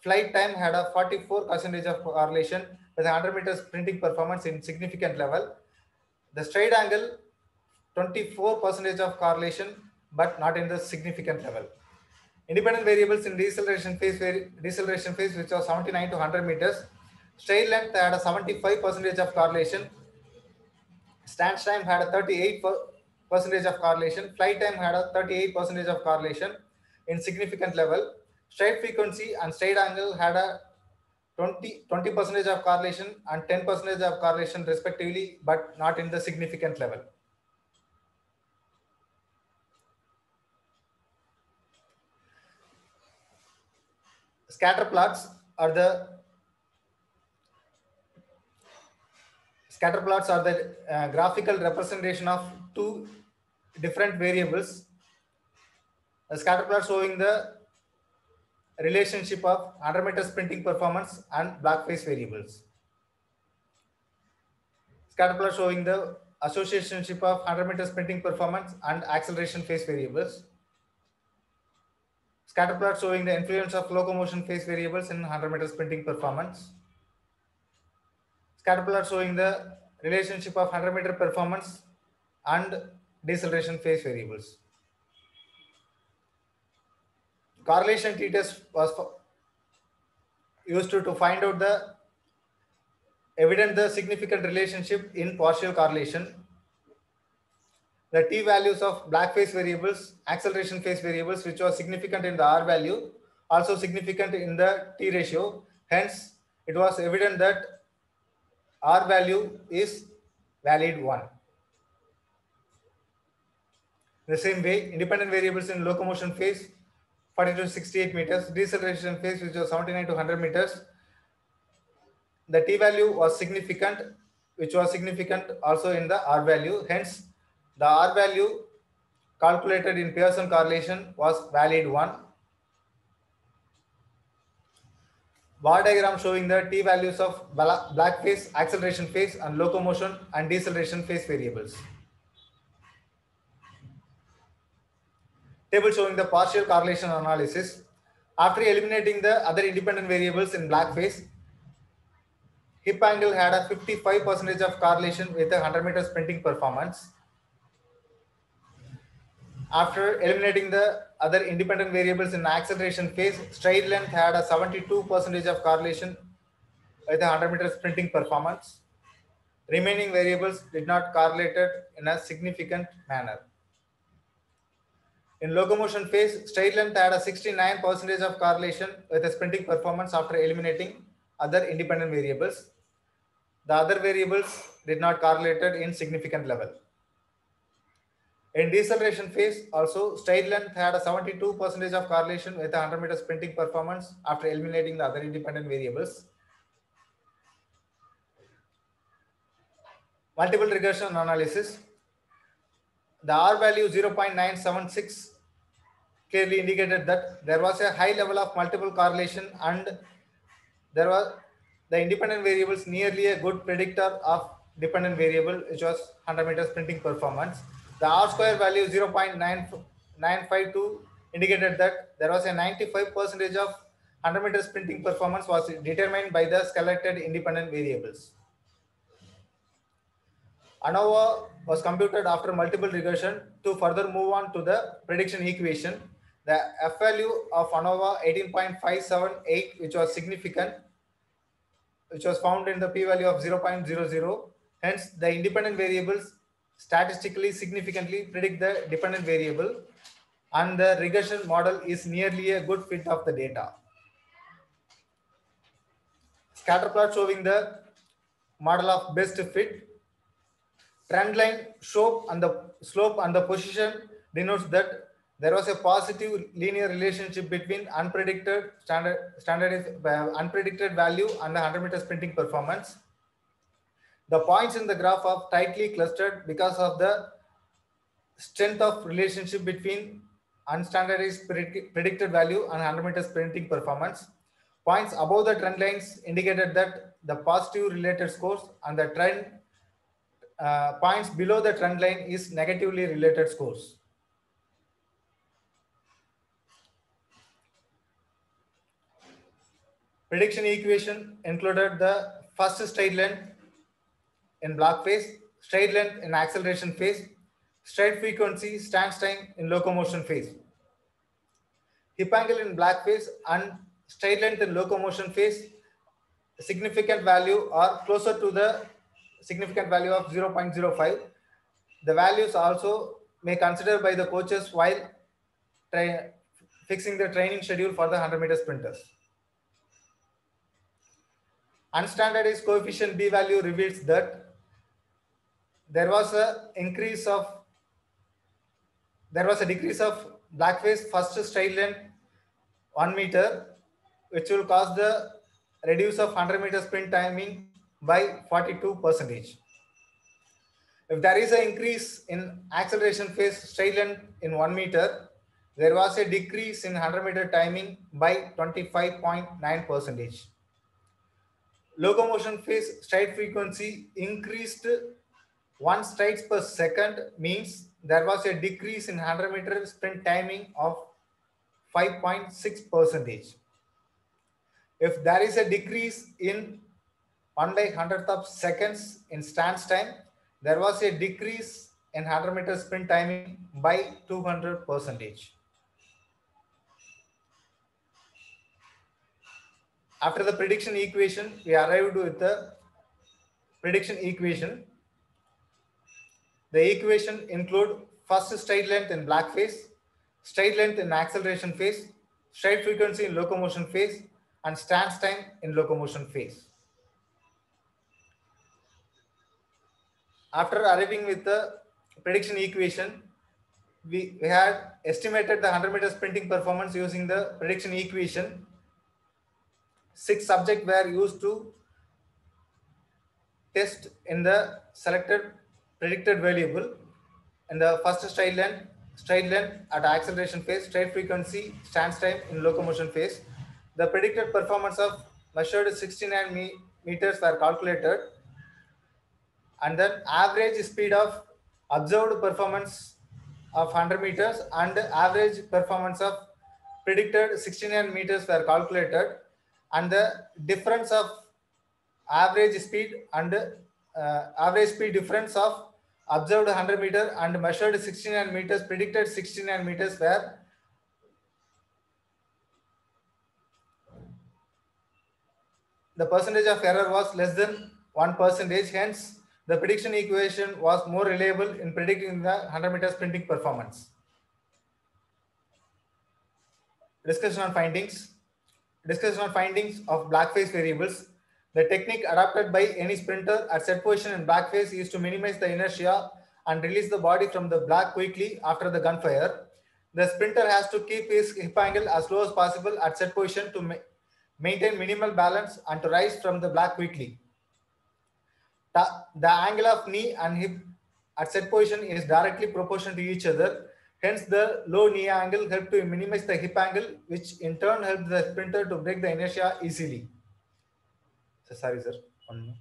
S2: Flight time had a 44 percentage of correlation with 100 meters sprinting performance in significant level. The stride angle, 24 percentage of correlation, but not in the significant level. Independent variables in deceleration phase, deceleration phase, which was 79 to 100 meters. Stride length had a 75 percentage of correlation. Stance time had a 38 percentage of correlation. Flight time had a 38 percentage of correlation in significant level. Stride frequency and stride angle had a 20 20 percentage of correlation and 10 percentage of correlation respectively, but not in the significant level. Scatter plots are the scatter plots are the uh, graphical representation of two different variables. A scatter plot showing the relationship of 100 meter sprinting performance and block phase variables. Scatter plot showing the associationship of 100 meter sprinting performance and acceleration phase variables. Scatter plot showing the influence of locomotion phase variables in 100 meters sprinting performance. Plot showing the relationship of 100 meter performance and deceleration phase variables. Correlation t-test was used to, to find out the evident the significant relationship in partial correlation. The t values of block phase variables, acceleration phase variables, which was significant in the r value, also significant in the t ratio. Hence, it was evident that r value is valid 1. The same way, independent variables in locomotion phase, 40 to 68 meters, deceleration phase, which was 79 to 100 meters. The t value was significant, which was significant also in the r value. Hence, the r value calculated in Pearson correlation was valid 1. Bar diagram showing the t values of block phase, acceleration phase, and locomotion and deceleration phase variables. Table showing the partial correlation analysis. After eliminating the other independent variables in block phase, hip angle had a 55 percentage of correlation with a 100 meter sprinting performance. After eliminating the other independent variables in acceleration phase, stride length had a 72% of correlation with the 100 meter sprinting performance. Remaining variables did not correlated in a significant manner. In locomotion phase, stride length had a 69% of correlation with the sprinting performance after eliminating other independent variables. The other variables did not correlated in significant level. In deceleration phase, also stride length had a 72% of correlation with the 100 meter sprinting performance after eliminating the other independent variables. Multiple regression analysis. The R value 0.976 clearly indicated that there was a high level of multiple correlation and there was the independent variables nearly a good predictor of dependent variable which was 100 meter sprinting performance. The R square value 0.952 indicated that there was a 95 percentage of 100 meter sprinting performance was determined by the selected independent variables. ANOVA was computed after multiple regression to further move on to the prediction equation. The F value of ANOVA 18.578, which was significant, which was found in the p value of 0.00. Hence, the independent variables statistically significantly predict the dependent variable and the regression model is nearly a good fit of the data. Scatter plot showing the model of best fit. Trend line slope and the slope and the position denotes that there was a positive linear relationship between unpredicted standard standard uh, unpredicted value and the 100 meter sprinting performance. The points in the graph are tightly clustered because of the strength of relationship between unstandardized predict predicted value and 100 meter sprinting performance. Points above the trend lines indicated that the positive related scores and the trend uh, points below the trend line is negatively related scores. Prediction equation included the first stride length in block phase, stride length in acceleration phase, stride frequency, stance time in locomotion phase. Hip angle in block phase and stride length in locomotion phase, significant value are closer to the significant value of 0.05. The values also may consider by the coaches while fixing the training schedule for the 100 meter sprinters. Unstandardized coefficient B value reveals that there was a increase of there was a decrease of block phase first stride length 1 meter which will cause the reduce of 100 meter sprint timing by 42 percentage. If there is an increase in acceleration phase stride length in 1 meter, there was a decrease in 100 meter timing by 25.9 percentage. Locomotion phase stride frequency increased 1 strides per second means there was a decrease in 100 meter sprint timing of 5.6 percentage. If there is a decrease in 1 by 100th of seconds in stance time, there was a decrease in 100 meter sprint timing by 200 percentage. After the prediction equation, we arrived with the prediction equation. The equation include first stride length in block phase, stride length in acceleration phase, stride frequency in locomotion phase, and stance time in locomotion phase. After arriving with the prediction equation, we, we had estimated the 100 meter sprinting performance using the prediction equation. Six subjects were used to test in the selected predicted variable and the first stride length, stride length at acceleration phase, stride frequency, stance time in locomotion phase. The predicted performance of measured 69 me meters were calculated and then average speed of observed performance of 100 meters and average performance of predicted 69 meters were calculated and the difference of average speed and uh, average speed difference of observed 100 meter and measured 69 meters predicted 69 meters were the percentage of error was less than 1 percentage hence the prediction equation was more reliable in predicting the 100 meter sprinting performance. Discussion on findings. Discussion on findings of block phase variables. The technique adopted by any sprinter at set position in block phase is to minimize the inertia and release the body from the block quickly after the gunfire. The sprinter has to keep his hip angle as low as possible at set position to ma maintain minimal balance and to rise from the block quickly. The, the angle of knee and hip at set position is directly proportional to each other. Hence, the low knee angle helps to minimize the hip angle, which in turn helps the sprinter to break the inertia easily. So, sorry, sir. One more.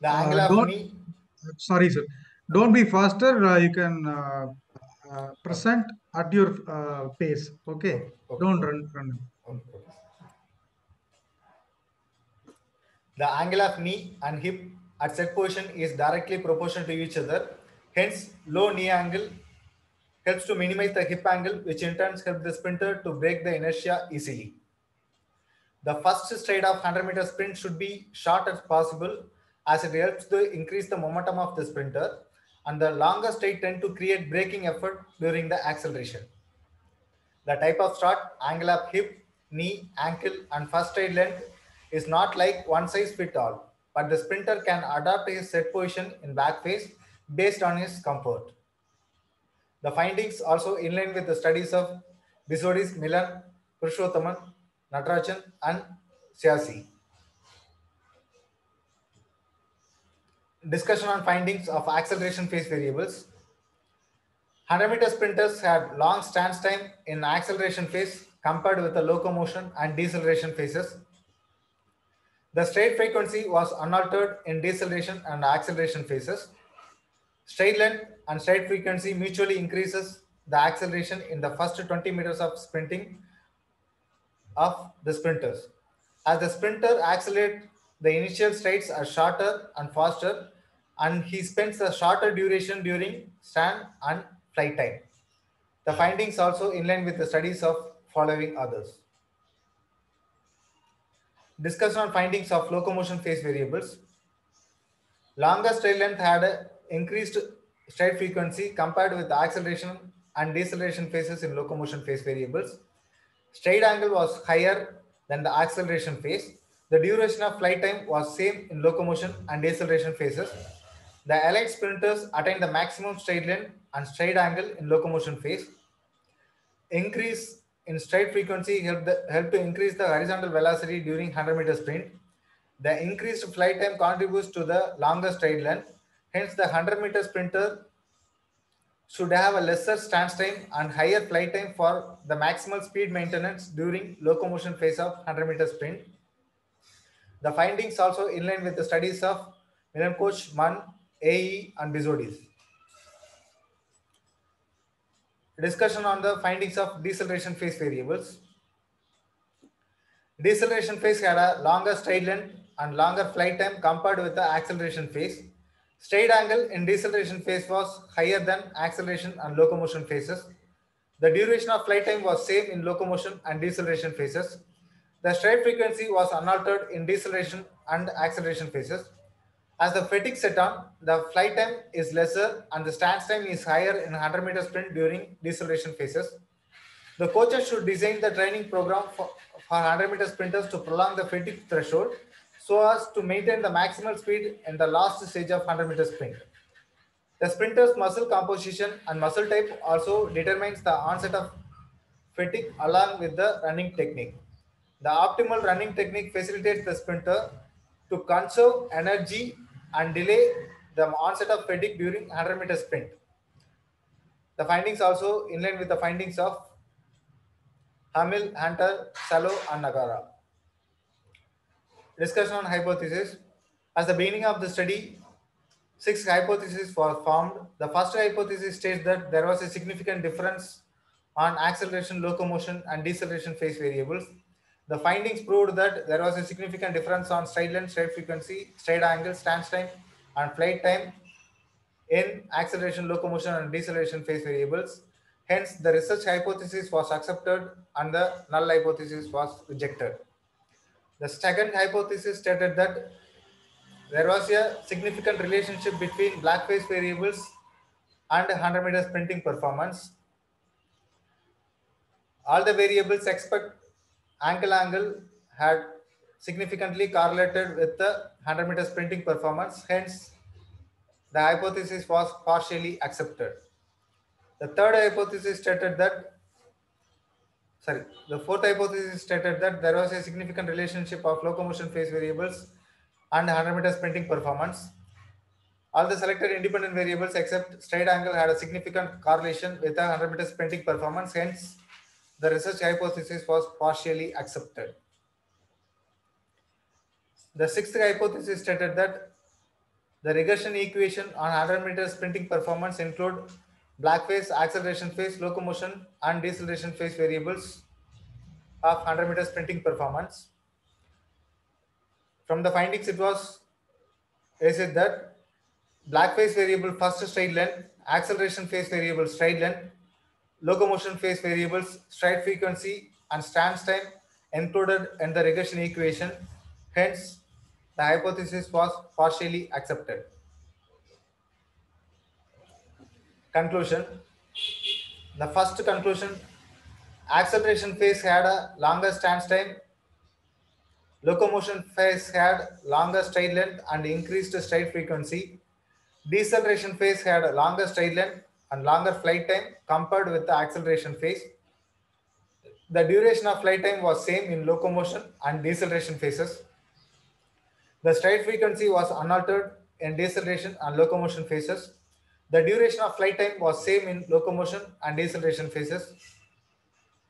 S2: The angle
S3: Uh,
S2: of knee.
S3: Sorry, sir. Don't be faster. Uh, you can uh, uh, present at your uh, pace. Okay.
S2: Okay.
S3: Don't run. run.
S2: The angle of knee and hip at set position is directly proportional to each other. Hence, low knee angle helps to minimize the hip angle, which in turn helps the sprinter to break the inertia easily. The first stride of 100 meter sprint should be short as possible as it helps to increase the momentum of the sprinter and the longer stride tend to create braking effort during the acceleration. The type of start, angle of hip, knee, ankle, and first stride length is not like one size fit all, but the sprinter can adapt his set position in back phase based on his comfort. The findings also in line with the studies of Bezodis, Milan, Purushothaman, Natarajan, and Siasi. Discussion on findings of acceleration phase variables. 100 meter sprinters have long stance time in acceleration phase compared with the locomotion and deceleration phases. The stride frequency was unaltered in deceleration and acceleration phases. Stride length and stride frequency mutually increases the acceleration in the first 20 meters of sprinting of the sprinters. As the sprinter accelerates, the initial strides are shorter and faster, and he spends a shorter duration during stand and flight time. The findings also in line with the studies of following others. Discussion on findings of locomotion phase variables. Longer stride length had increased stride frequency compared with acceleration and deceleration phases in locomotion phase variables. Stride angle was higher than the acceleration phase. The duration of flight time was same in locomotion and deceleration phases. The allied sprinters attained the maximum stride length and stride angle in locomotion phase. Increase in stride frequency help, the, helped to increase the horizontal velocity during 100 meter sprint. The increased flight time contributes to the longer stride length. Hence, the 100 meter sprinter should have a lesser stance time and higher flight time for the maximal speed maintenance during locomotion phase of 100 meter sprint. The findings also in line with the studies of Milankovic, Mann, AE, and Bezodis. Discussion on the findings of deceleration phase variables. Deceleration phase had a longer stride length and longer flight time compared with the acceleration phase. Stride angle in deceleration phase was higher than acceleration and locomotion phases. The duration of flight time was same in locomotion and deceleration phases. The stride frequency was unaltered in deceleration and acceleration phases. As the fatigue set on, the flight time is lesser and the stance time is higher in 100 meter sprint during deceleration phases. The coaches should design the training program for, for 100 meter sprinters to prolong the fatigue threshold so as to maintain the maximal speed in the last stage of 100 meter sprint. The sprinter's muscle composition and muscle type also determines the onset of fatigue along with the running technique. The optimal running technique facilitates the sprinter to conserve energy and delay the onset of fatigue during 100 meter sprint. The findings also in line with the findings of Hamil, Hunter, Salo, and Nagahara. Discussion on hypothesis. As the beginning of the study, six hypotheses were formed. The first hypothesis states that there was a significant difference on acceleration, locomotion, and deceleration phase variables. The findings proved that there was a significant difference on stride length, stride frequency, stride angle, stance time, and flight time in acceleration, locomotion, and deceleration phase variables. Hence, the research hypothesis was accepted and the null hypothesis was rejected. The second hypothesis stated that there was a significant relationship between block phase variables and 100 meter sprinting performance. All the variables except ankle angle had significantly correlated with the 100 meter sprinting performance. Hence, the hypothesis was partially accepted. The third hypothesis stated that, sorry, the fourth hypothesis stated that there was a significant relationship of locomotion phase variables and 100 meter sprinting performance. All the selected independent variables except stride angle had a significant correlation with the 100 meter sprinting performance. Hence, the research hypothesis was partially accepted. The sixth hypothesis stated that the regression equation on 100 meter sprinting performance include block phase, acceleration phase, locomotion, and deceleration phase variables of 100 meter sprinting performance. From the findings, it was is it that block phase variable first stride length, acceleration phase variable stride length, locomotion phase variables stride frequency and stance time included in the regression equation. Hence, the hypothesis was partially accepted. Conclusion. The first conclusion, acceleration phase had a longer stance time, locomotion phase had longer stride length and increased stride frequency. Deceleration phase had a longer stride length and longer flight time compared with the acceleration phase. The duration of flight time was same in locomotion and deceleration phases. The stride frequency was unaltered in deceleration and locomotion phases. The duration of flight time was same in locomotion and deceleration phases.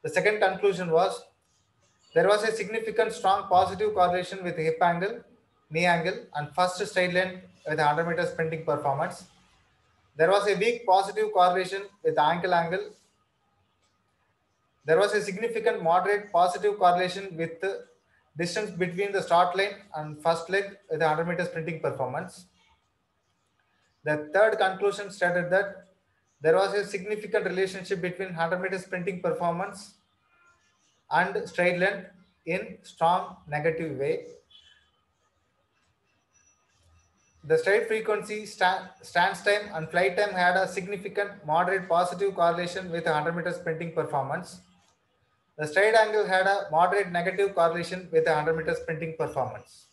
S2: The second conclusion was there was a significant strong positive correlation with hip angle, knee angle, and first stride length with 100 meter sprinting performance. There was a weak positive correlation with ankle angle. There was a significant moderate positive correlation with the distance between the start line and first leg with 100 meter sprinting performance. The third conclusion stated that there was a significant relationship between 100 meter sprinting performance and stride length in strong negative way. The stride frequency, sta- stance time, and flight time had a significant moderate positive correlation with 100 meter sprinting performance. The stride angle had a moderate negative correlation with 100 meter sprinting performance.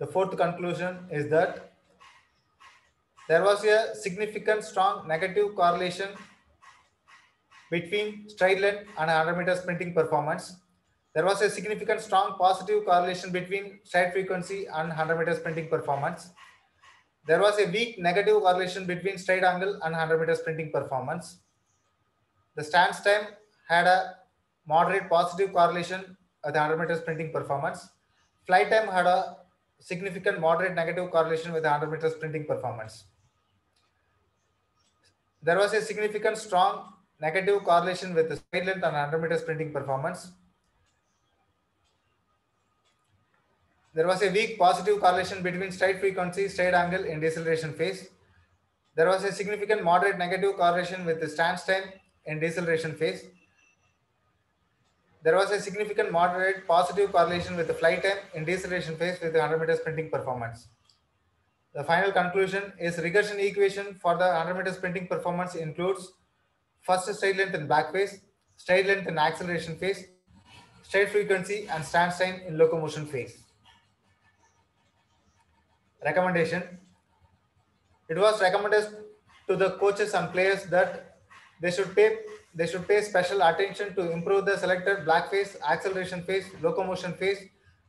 S2: The fourth conclusion is that there was a significant strong negative correlation between stride length and 100 meter sprinting performance. There was a significant strong positive correlation between stride frequency and 100 meter sprinting performance. There was a weak negative correlation between stride angle and 100 meter sprinting performance. The stance time had a moderate positive correlation with 100 meter sprinting performance. Flight time had a significant moderate negative correlation with 100 meter sprinting performance. There was a significant strong negative correlation with the stride length and 100 meter sprinting performance. There was a weak positive correlation between stride frequency, stride angle in deceleration phase. There was a significant moderate negative correlation with the stance time in deceleration phase. There was a significant moderate positive correlation with the flight time in deceleration phase with the 100 meter sprinting performance. The final conclusion is regression equation for the 100 meter sprinting performance includes first stride length in back phase, stride length in acceleration phase, stride frequency and stance time in locomotion phase. Recommendation. It was recommended to the coaches and players that they should pay they should pay special attention to improve the selected block phase, acceleration phase, locomotion phase,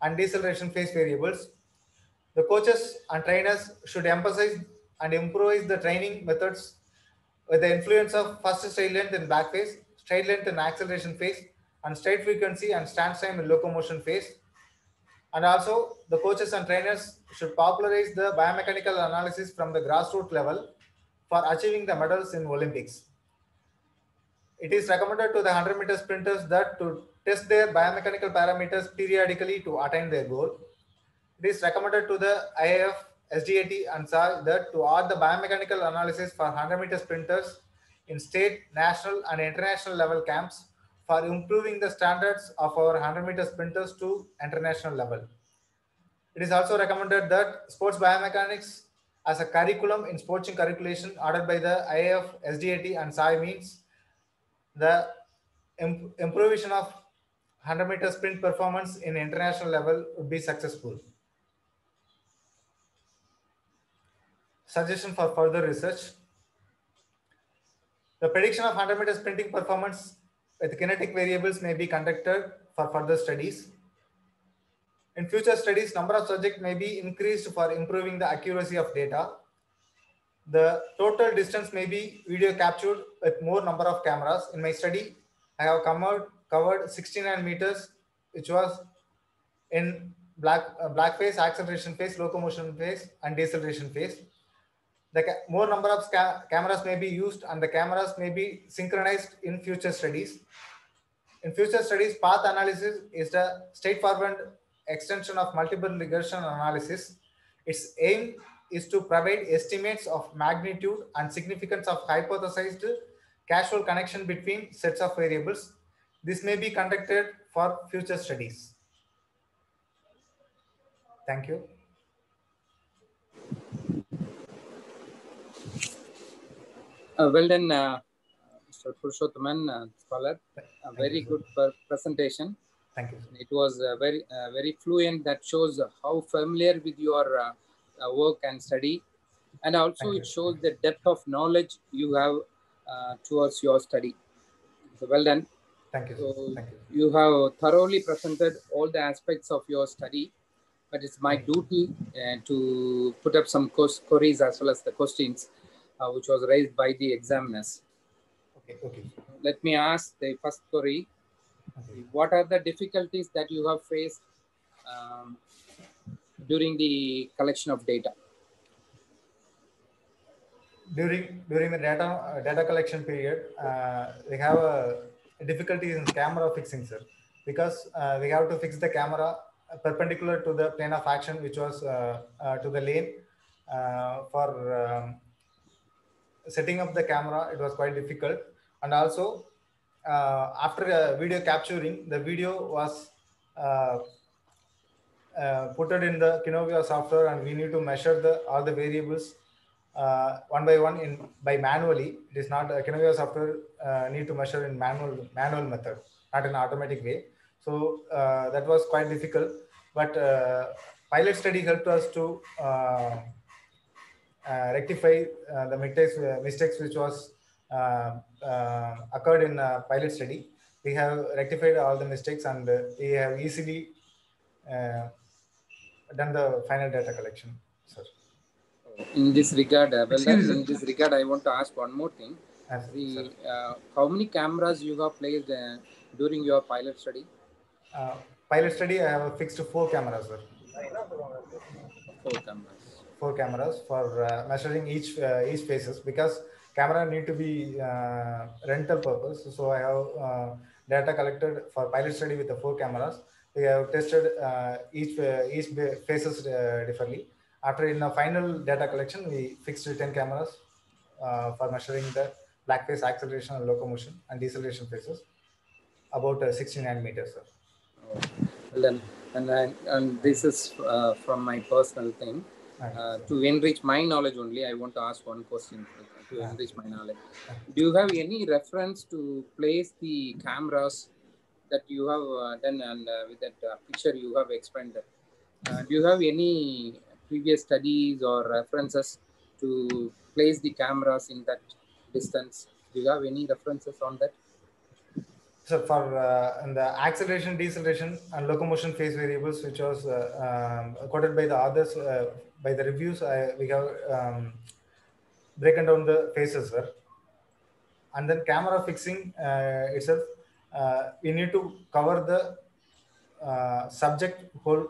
S2: and deceleration phase variables. The coaches and trainers should emphasize and improvise the training methods with the influence of first stride length in back phase, stride length in acceleration phase, and stride frequency and stance time in locomotion phase. And also, the coaches and trainers should popularize the biomechanical analysis from the grassroots level for achieving the medals in Olympics. It is recommended to the 100 meter sprinters that to test their biomechanical parameters periodically to attain their goal. it is recommended to the IAF, SDAT, and SAI that to add the biomechanical analysis for 100 meter sprinters in state, national, and international level camps for improving the standards of our 100 meter sprinters to international level. It is also recommended that sports biomechanics as a curriculum in sports curriculation ordered by the IAF, SDAT, and SAI means the imp- improvisation of 100 meter sprint performance in international level would be successful. Suggestion for further research. The prediction of 100 meter sprinting performance with kinetic variables may be conducted for further studies. In future studies, number of subjects may be increased for improving the accuracy of data. The total distance may be video captured with more number of cameras. In my study, I have covered, covered 69 meters, which was in block uh, block phase, acceleration phase, locomotion phase, and deceleration phase. The more number of ca- cameras may be used, and the cameras may be synchronized in future studies. In future studies, path analysis is the straightforward extension of multiple regression analysis. Its aim is to provide estimates of magnitude and significance of hypothesized causal connection between sets of variables. This may be conducted for future studies. Thank you.
S5: Uh, well done, uh, Mr. Purushothaman, uh, scholar. A very good presentation.
S2: Thank you.
S5: It was uh, very, uh, very fluent. That shows how familiar with your uh, uh, work and study, and also
S2: Thank
S5: it
S2: you.
S5: shows the depth of knowledge you have uh, towards your study. So well done.
S2: Thank you.
S5: So
S2: Thank you.
S5: you have thoroughly presented all the aspects of your study, but it's my duty uh, to put up some queries as well as the questions uh, which was raised by the examiners.
S2: Okay. Okay.
S5: Let me ask the first query.
S2: okay.
S5: What are the difficulties that you have faced um, during the collection of data?
S2: During during the data uh, data collection period, uh, we have uh, difficulties in camera fixing, sir, because uh, we have to fix the camera perpendicular to the plane of action, which was uh, uh, to the lane. Uh, for um, setting up the camera, it was quite difficult, and also uh, after video capturing, the video was uh, uh, put it in the Kinovea software, and we need to measure the all the variables uh, one by one in by manually. It is not uh, Kinovea software need to measure in manual manual method, not in automatic way. So that was quite difficult. But pilot study helped us to rectify uh, the mistakes uh, mistakes which was uh, uh, occurred in uh, pilot study. We have rectified all the mistakes and uh, we have easily uh, done the final data collection. Sir.
S5: In this regard, uh, well, in this regard, I want to ask one more thing.
S2: As-
S5: The, uh, how many cameras you have placed uh, during your pilot study?
S2: Uh, pilot study, I have fixed four cameras, sir.
S5: Four cameras.
S2: Four cameras for uh, measuring each uh, each faces because camera need to be uh, rental purpose. So I have uh, data collected for pilot study with the four cameras. We have tested uh, each each faces differently. After in the final data collection, we fixed 10 cameras for measuring the block phase acceleration and locomotion and deceleration phases about uh, 69 meters. Sir.
S5: Well then, and, I, and this is uh, from my personal thing. Uh, to enrich my knowledge only, I want to ask one question to enrich my knowledge. Do you have any reference to place the cameras that you have uh, done and uh, with that uh, picture you have explained? Uh, do you have any previous studies or references to place the cameras in that distance? Do you have any references on that?
S2: So for uh, in the acceleration, deceleration, and locomotion phase variables, which was uh, um, quoted by the others, uh, by the reviews, I, we have um, broken down the phases sir. And then camera fixing uh, itself, uh, we need to cover the uh, subject whole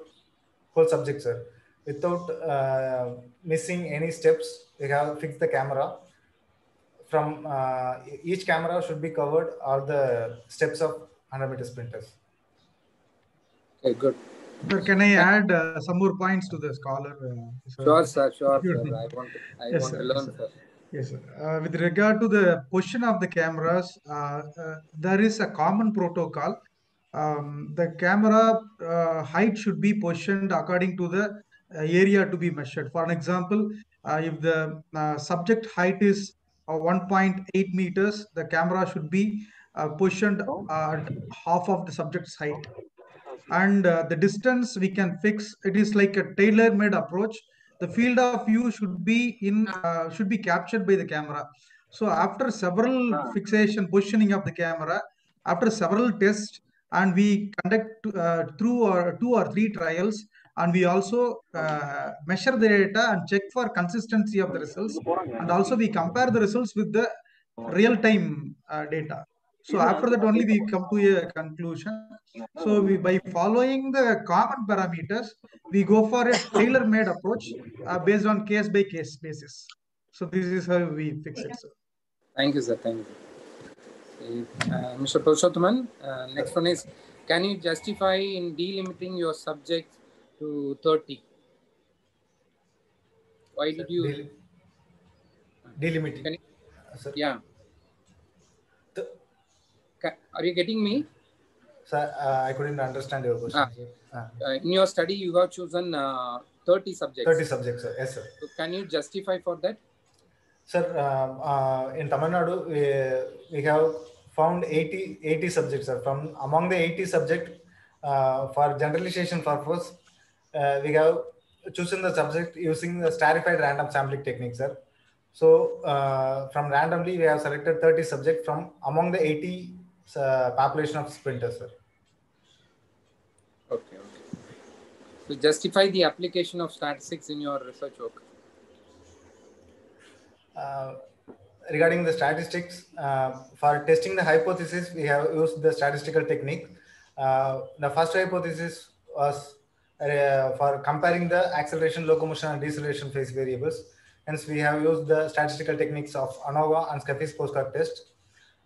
S2: whole subject, sir, without uh, missing any steps. We have fixed the camera from uh, each camera should be covered all the steps of 100 meter sprinters.
S5: Okay, good.
S3: Sir, can I add uh, some more points to the scholar? Uh?
S5: Sure, sir. Sure, sir. I want to, I
S3: Yes,
S5: want
S3: sir.
S5: to
S3: Yes,
S5: learn,
S3: sir.
S5: sir.
S3: Yes, sir. Uh, with regard to the position of the cameras, uh, uh, there is a common protocol. Um, the camera uh, height should be positioned according to the uh, area to be measured. For an example, uh, if the uh, subject height is uh, 1.8 meters, the camera should be uh, positioned uh, at half of the subject's height. And uh, the distance we can fix, it is like a tailor-made approach. The field of view should be in uh, should be captured by the camera. So after several fixation positioning of the camera after several tests and we conduct uh, through or two or three trials and we also uh, measure the data and check for consistency of the results. And also we compare the results with the real time uh, data. So after that only we come to a conclusion so we by following the common parameters we go for a tailor-made approach uh, based on case by case basis. So this is how we fix it. Sir.
S5: Thank you, sir. Thank you. Uh, Mr. Purushothaman, uh, next one is, can you justify in delimiting your subject to 30? Why did you,
S2: Del- delimiting.
S5: Can you-
S2: Sir,
S5: yeah,
S2: the-
S5: are you getting me?
S2: Sir, uh, I couldn't understand your question.
S5: Ah.
S2: Ah,
S5: Uh, in your study, you have chosen uh, 30 subjects.
S2: 30 subjects, sir. Yes, sir.
S5: So can you justify for that?
S2: Sir, in Tamil Nadu, we, we have found 80, 80 subjects, sir. From among the 80 subjects, uh, for generalization purpose, uh, we have chosen the subject using the stratified random sampling technique, sir. So, uh, from randomly, we have selected 30 subjects from among the 80 uh, population of sprinters, sir.
S5: Okay, okay. So justify the application of statistics in your research work.
S2: Uh, regarding the statistics, uh, for testing the hypothesis, we have used the statistical technique. Uh, the first hypothesis was uh, for comparing the acceleration, locomotion, and deceleration phase variables. Hence, we have used the statistical techniques of ANOVA and Scheffé's post hoc test.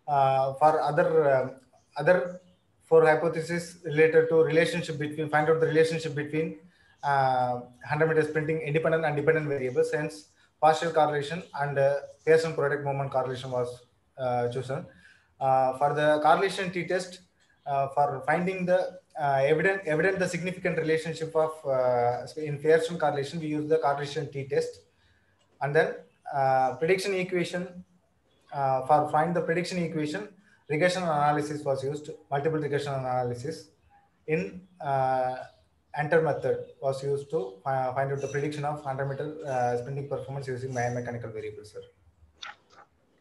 S2: Uh, for other um, other four hypotheses related to relationship between find out the relationship between uh, 100 meter sprinting independent and dependent variables. Hence, partial correlation and uh, Pearson product moment correlation was uh, chosen. Uh, for the correlation t-test, uh, for finding the uh, evident evident the significant relationship of in Pearson correlation, we use the correlation t-test, and then prediction equation. For find the prediction equation, regression analysis was used, multiple regression analysis. In uh, enter method was used to uh, find out the prediction of 100 meter uh, sprinting performance using biomechanical variables, sir.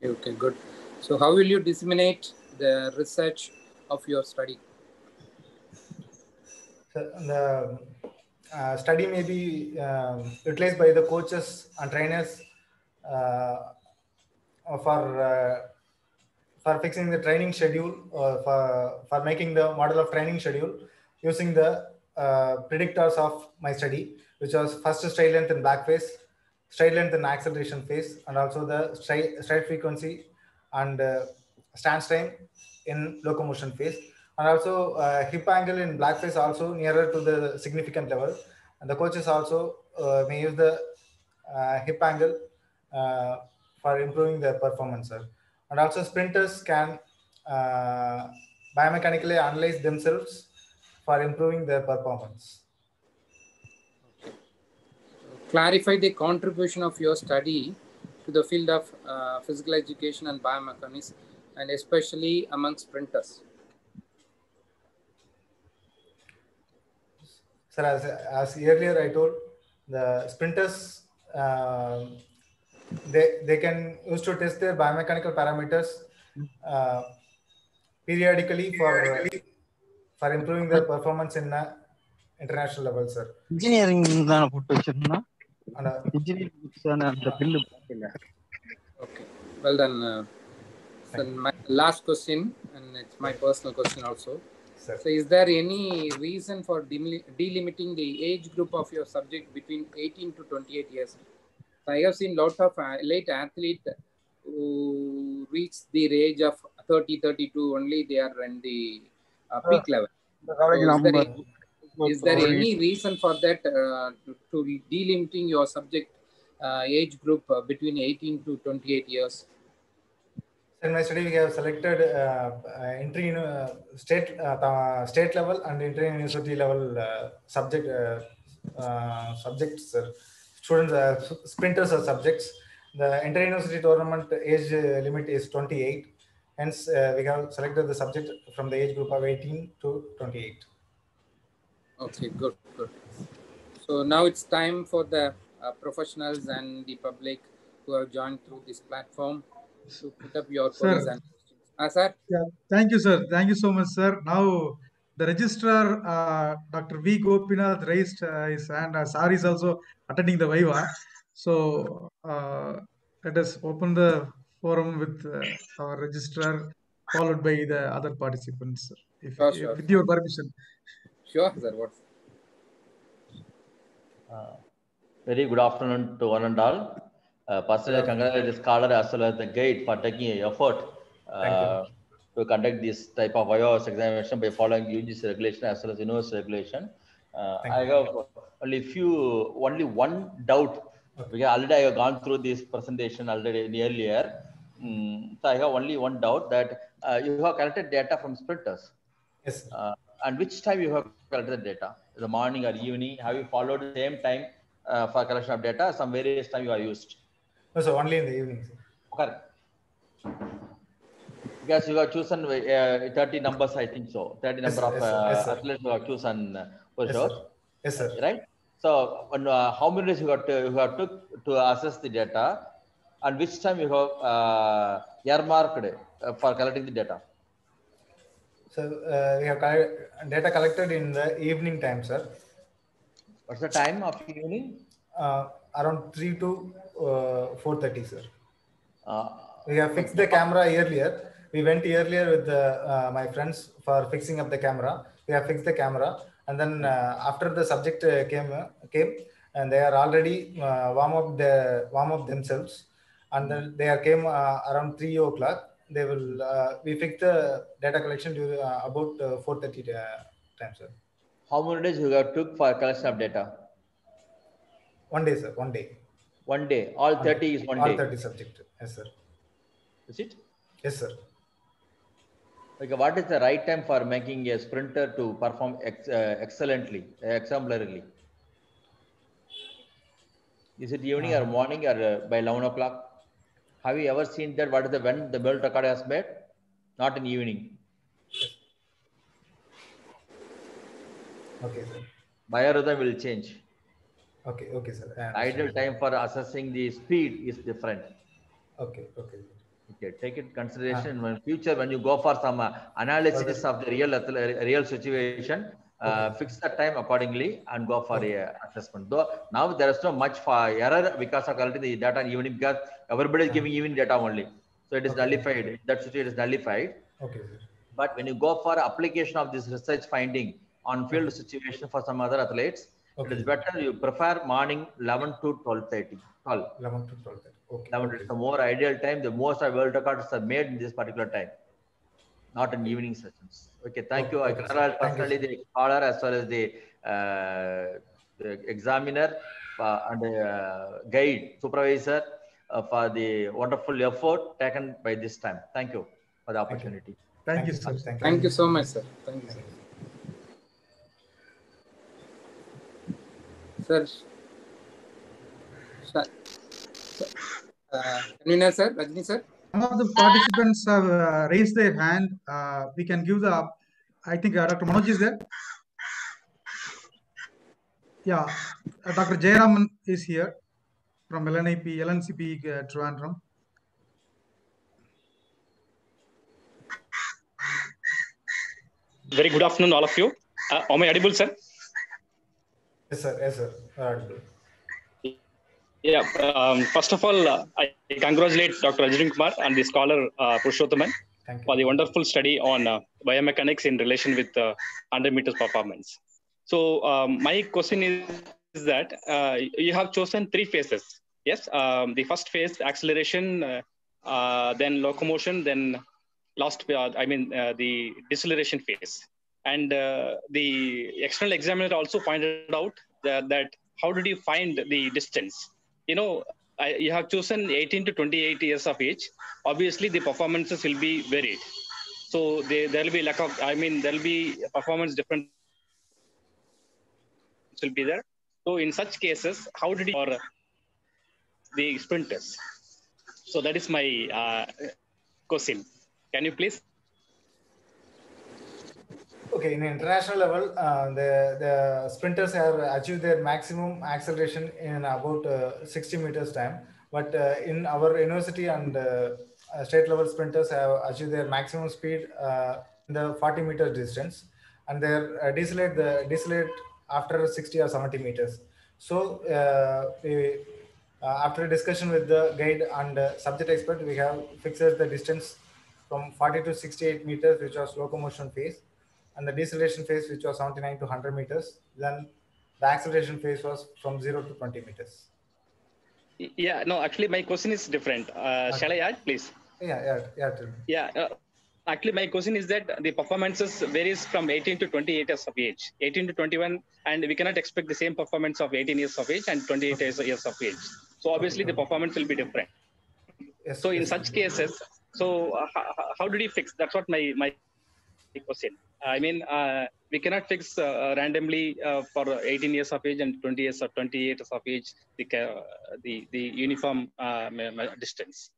S5: Okay, okay, good. So how will you disseminate the research of your study?
S2: So the uh, study may be um, utilized by the coaches and trainers uh, for uh, for fixing the training schedule or for for making the model of training schedule using the uh, predictors of my study, which was first stride length in block phase, stride length in acceleration phase, and also the stride, stride frequency and uh, stance time in locomotion phase and also uh, hip angle in block phase also nearer to the significant level and the coaches also uh, may use the uh, hip angle uh, for improving their performance sir. And also sprinters can uh, biomechanically analyze themselves for improving their performance
S5: Clarify the contribution of your study to the field of uh, physical education and biomechanics, and especially among sprinters.
S2: Sir, as, as earlier I told, the sprinters, uh, they, they can use to test their biomechanical parameters uh, periodically for, for improving their performance in a international level, sir.
S1: Engineering தானே போட்டு வச்சிருந்தோம்
S2: And, uh,
S1: engineering books அந்த bill இல்ல
S5: Okay, well done. Uh, then my last question, and it's my personal question also.
S2: sir.
S5: So, is there any reason for demili- delimiting the age group of your subject between 18 to 28 years? I have seen lot of uh, late athletes who reach the age of 30, 32 only they are in the uh, peak level. So is there any- is there any reason for that uh, to, to delimiting your subject uh, age group uh, between 18 to 28 years?
S2: In my study, we have selected uh, uh, entry in uh, state uh, state level and inter university level uh, subject uh, uh, subjects. Sir. Students, uh, sprinters are subjects. The inter university tournament age uh, limit is 28. Hence, uh, we have selected the subject from the age group of 18 to 28.
S5: Okay, good, good. So now it's time for the uh, professionals and the public who have joined through this platform to put up your
S3: Sir.
S5: queries and questions. Ah, sir,
S3: Yeah, thank you, sir. Thank you so much, sir. Now, the registrar, uh, Dr. V. Gopinath, raised uh, his hand. Uh, sir is also attending the Viva. So, uh, let us open the forum with uh, our registrar, followed by the other participants, sir. If,
S5: Sure,
S3: if-
S5: sure.
S3: with your permission.
S5: sure, sir. What?
S7: Uh, Very good afternoon to one and all. Uh, Personally, I congratulate the scholar as well as the guide for taking a effort uh, to conduct this type of IOS examination by following UGC regulation as well as university regulation. Uh, I have only few, only one doubt. Because already I have gone through this presentation already earlier. Mm, so I have only one doubt that uh, you have collected data from sprinters.
S2: Yes.
S7: Uh, and which time you have collected the data? The morning or evening? Have you followed the same time uh, for collection of data? Some various time you are used.
S2: No, so only in the evening. sir.
S7: Correct. Because you have chosen uh, 30 numbers, I think so. 30
S2: Yes,
S7: number of
S2: yes,
S7: uh,
S2: Yes,
S7: athletes you have chosen uh, for
S2: Yes,
S7: sure,
S2: sir. Yes, sir.
S7: right? So, uh, how many days you have to, you have took to assess the data, and which time you have uh, earmarked uh, for collecting the data?
S2: So uh, we have data collected in the evening time, sir.
S7: What's the time of evening?
S2: Uh, around 3 to uh, 4.30, sir.
S7: Uh,
S2: We have fixed the camera earlier. We went earlier with the, uh, my friends for fixing up the camera. We have fixed the camera, and then uh, after the subject uh, came uh, came, and they are already uh, warm up the warm up themselves, and then they are came uh, around three o'clock. They will uh, we fixed the data collection during, uh, about uh, four thirty uh, time, sir.
S7: how many days you have took for collection of data?
S2: One day, sir. One day.
S7: One day. All 30 is one
S2: All
S7: day.
S2: thirty subject. Yes, sir.
S7: Is it?
S2: Yes, sir.
S7: Okay, what is the right time for making a sprinter to perform ex, uh, excellently, uh, exemplarily? Is it evening or morning or uh, by 11 o'clock? Have you ever seen that? What is the when the world record has made? Not in evening.
S2: Okay, sir.
S7: Biorhythm will change.
S2: Okay, okay, sir.
S7: Ideal time for assessing the speed is different.
S2: Okay, okay.
S7: Okay, take it consideration when future when you go for some uh, analysis of the real real situation, uh, fix the time accordingly and go for a assessment. Though now there is no much for error because of collecting the data even because everybody is giving even data only, so it is
S2: Okay.
S7: nullified. That situation is nullified.
S2: Okay.
S7: But when you go for application of this research finding on field situation for some other athletes, it
S2: Okay.
S7: is better you prefer morning 11 to 12:30. 12.
S2: 11 to 12. Okay.
S7: 11
S2: okay.
S7: is the more ideal time. The most of world records are made in this particular time, not in evening sessions. Okay, thank you. I
S2: Okay, sir.
S7: congratulate
S2: Thank you,
S7: personally the scholar as well as the, uh, the examiner uh, and the uh, guide supervisor uh, for the wonderful effort taken by this time. Thank you for the opportunity.
S3: Thank you, sir.
S2: Thank you.
S5: Thank you so much, sir. Thank you, sir. Sir, sir, uh, convener, sir, Rajni, sir.
S3: Some of the participants have uh, raised their hand. Uh, we can give the, I think uh, Dr. Manoj is there. Yeah, uh, Dr. Jayaraman is here from LNIP, LNCP uh, Trivandrum.
S8: Very good afternoon, all of you. Uh, am I audible, sir?
S2: Yes, sir. Yes, sir.
S8: Yeah. Um, first of all, uh, I congratulate Dr. Arjun Kumar and the scholar uh, for the wonderful study on uh, biomechanics in relation with uh, 100 meters performance. So um, my question is, is that uh, you have chosen three phases. Yes. Um, the first phase, acceleration, uh, uh, then locomotion, then last, uh, I mean, uh, the deceleration phase. And uh, the external examiner also pointed out that, that how did you find the distance? You know, I, you have chosen 18 to 28 years of age. Obviously, the performances will be varied. So there will be lack of, I mean, there will be performance difference will be there. So in such cases, how did you or the sprinters? So that is my uh, question. Can you please?
S2: Okay, in international level, uh, the the sprinters have achieved their maximum acceleration in about uh, 60 meters time. But uh, in our university and uh, state level sprinters have achieved their maximum speed uh, in the 40 meters distance, and their uh, decelerate the decelerate after 60 or 70 meters. So we, after a discussion with the guide and subject expert, we have fixed the distance from 40 to 68 meters, which was locomotion phase and the deceleration phase, which was 79 to 100 meters. Then the acceleration phase was from 0 to 20 meters.
S8: Yeah, no, actually, my question is different. Uh, okay. Shall I add, please?
S2: Yeah, yeah, yeah.
S8: Yeah. Uh, actually, my question is that the performances varies from 18 to 28 years of age. 18 to 21, and we cannot expect the same performance of 18 years of age and 28 okay. years of age. So obviously, the performance will be different. Yes, so in yes, such cases, so uh, how, how did you fix? That's what my my question. I mean, uh, we cannot fix uh, randomly uh, for 18 years of age and 20 years or 28 years of age the the, the uniform distance.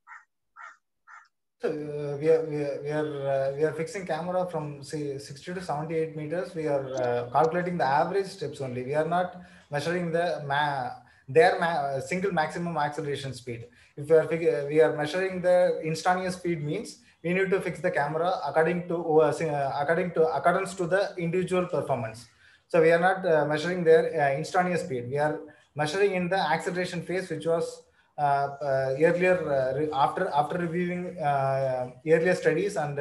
S2: So uh, we are we are we are, uh, we are fixing camera from say 60 to 78 meters. We are uh, calculating the average steps only. We are not measuring the ma their ma single maximum acceleration speed. If we are we are measuring the instantaneous speed means we need to fix the camera according to uh, uh, according to accordance to the individual performance. So we are not uh, measuring their uh, instantaneous speed. We are measuring in the acceleration phase, which was uh, uh, earlier after after reviewing earlier studies and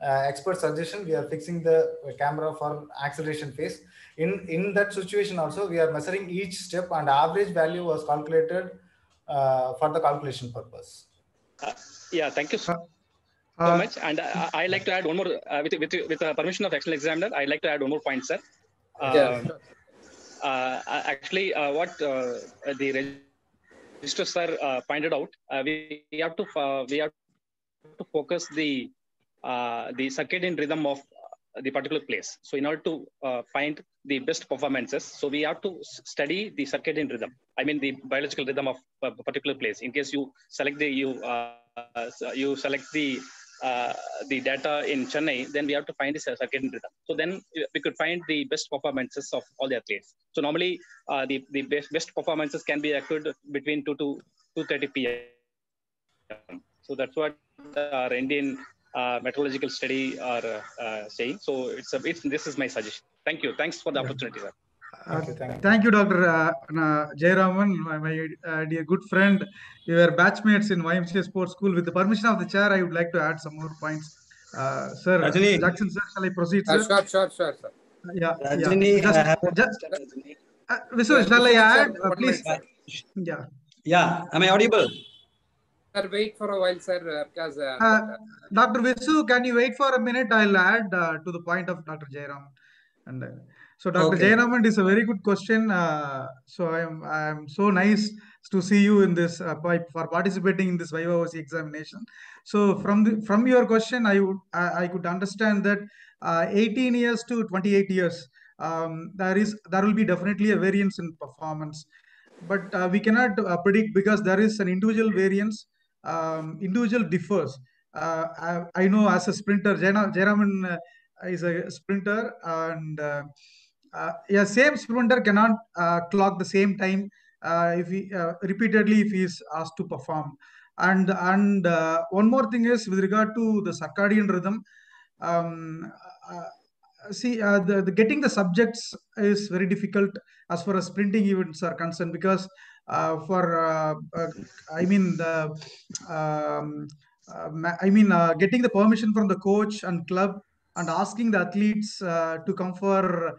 S2: expert suggestion. We are fixing the camera for acceleration phase. In in that situation also, we are measuring each step and average value was calculated for the calculation purpose.
S8: yeah, thank you. So so uh, much. And uh, I like to add one more, uh, with with, with the permission of external examiner, I like to add one more point, sir.
S5: yeah.
S8: actually, what the register sir pointed out, we, we have to we have to focus the the circadian rhythm of the particular place. So in order to uh, find the best performances, so we have to study the circadian rhythm. I mean the biological rhythm of a particular place. In case you select the you uh, you select the uh, the data in Chennai, then we have to find the circadian rhythm. So then we could find the best performances of all the athletes. So normally uh, the, the best, best performances can be occurred between 2 to 2.30 p.m. So that's what our Indian uh, meteorological study are uh, saying. So it's, a, it's this is my suggestion. Thank you. Thanks for the opportunity, sir.
S3: Thank you, thank you. Thank you Dr. Uh, Jayaraman, my, my uh, dear good friend. We were batchmates in YMCA Sports School. With the permission of the chair, I would like to add some more points. Uh, sir,
S9: Rajini.
S3: Jackson, sir, shall I proceed, sir?
S5: sure, sure, sure, sir.
S3: Yeah,
S9: Rajini,
S3: yeah.
S9: I have
S3: Just, uh, Visu, shall I add? Uh, please. Yeah.
S9: Yeah, am I audible?
S5: Sir, wait for a while, sir, because...
S3: Uh, Dr. Visu, can you wait for a minute? I'll add uh, to the point of Dr. Jairam. And uh, so, Dr.
S9: Okay.
S3: Jayaraman, is a very good question. Uh, so, I am I am so nice to see you in this uh, by, for participating in this VIVA examination. So, from the from your question, I would I, I could understand that uh, 18 years to 28 years, um, there is there will be definitely a variance in performance, but uh, we cannot uh, predict because there is an individual variance. Um, individual differs. Uh, I, I know as a sprinter, Jayaraman uh, is a sprinter and yeah, same sprinter cannot uh, clock the same time uh, if he uh, repeatedly if he is asked to perform. And and uh, one more thing is with regard to the circadian rhythm. Um, uh, see, uh, the, the getting the subjects is very difficult as far as sprinting events are concerned because uh, for uh, uh, I mean the um, uh, I mean uh, getting the permission from the coach and club and asking the athletes uh, to come for uh,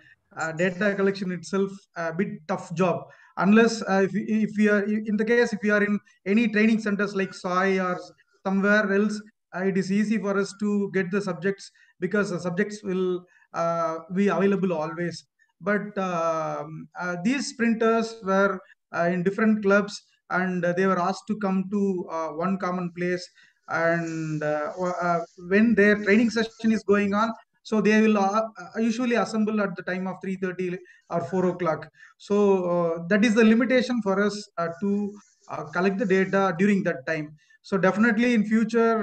S3: data collection itself a bit tough job unless uh, if, if we are in the case if we are in any training centers like SAI or somewhere else uh, it is easy for us to get the subjects because the subjects will uh, be available always. But um, uh, these sprinters were uh, in different clubs and they were asked to come to uh, one common place. And uh, uh, when their training session is going on, so they will uh, uh, usually assemble at the time of 3.30 or 4 o'clock. So uh, that is the limitation for us to collect the data during that time. So definitely in future,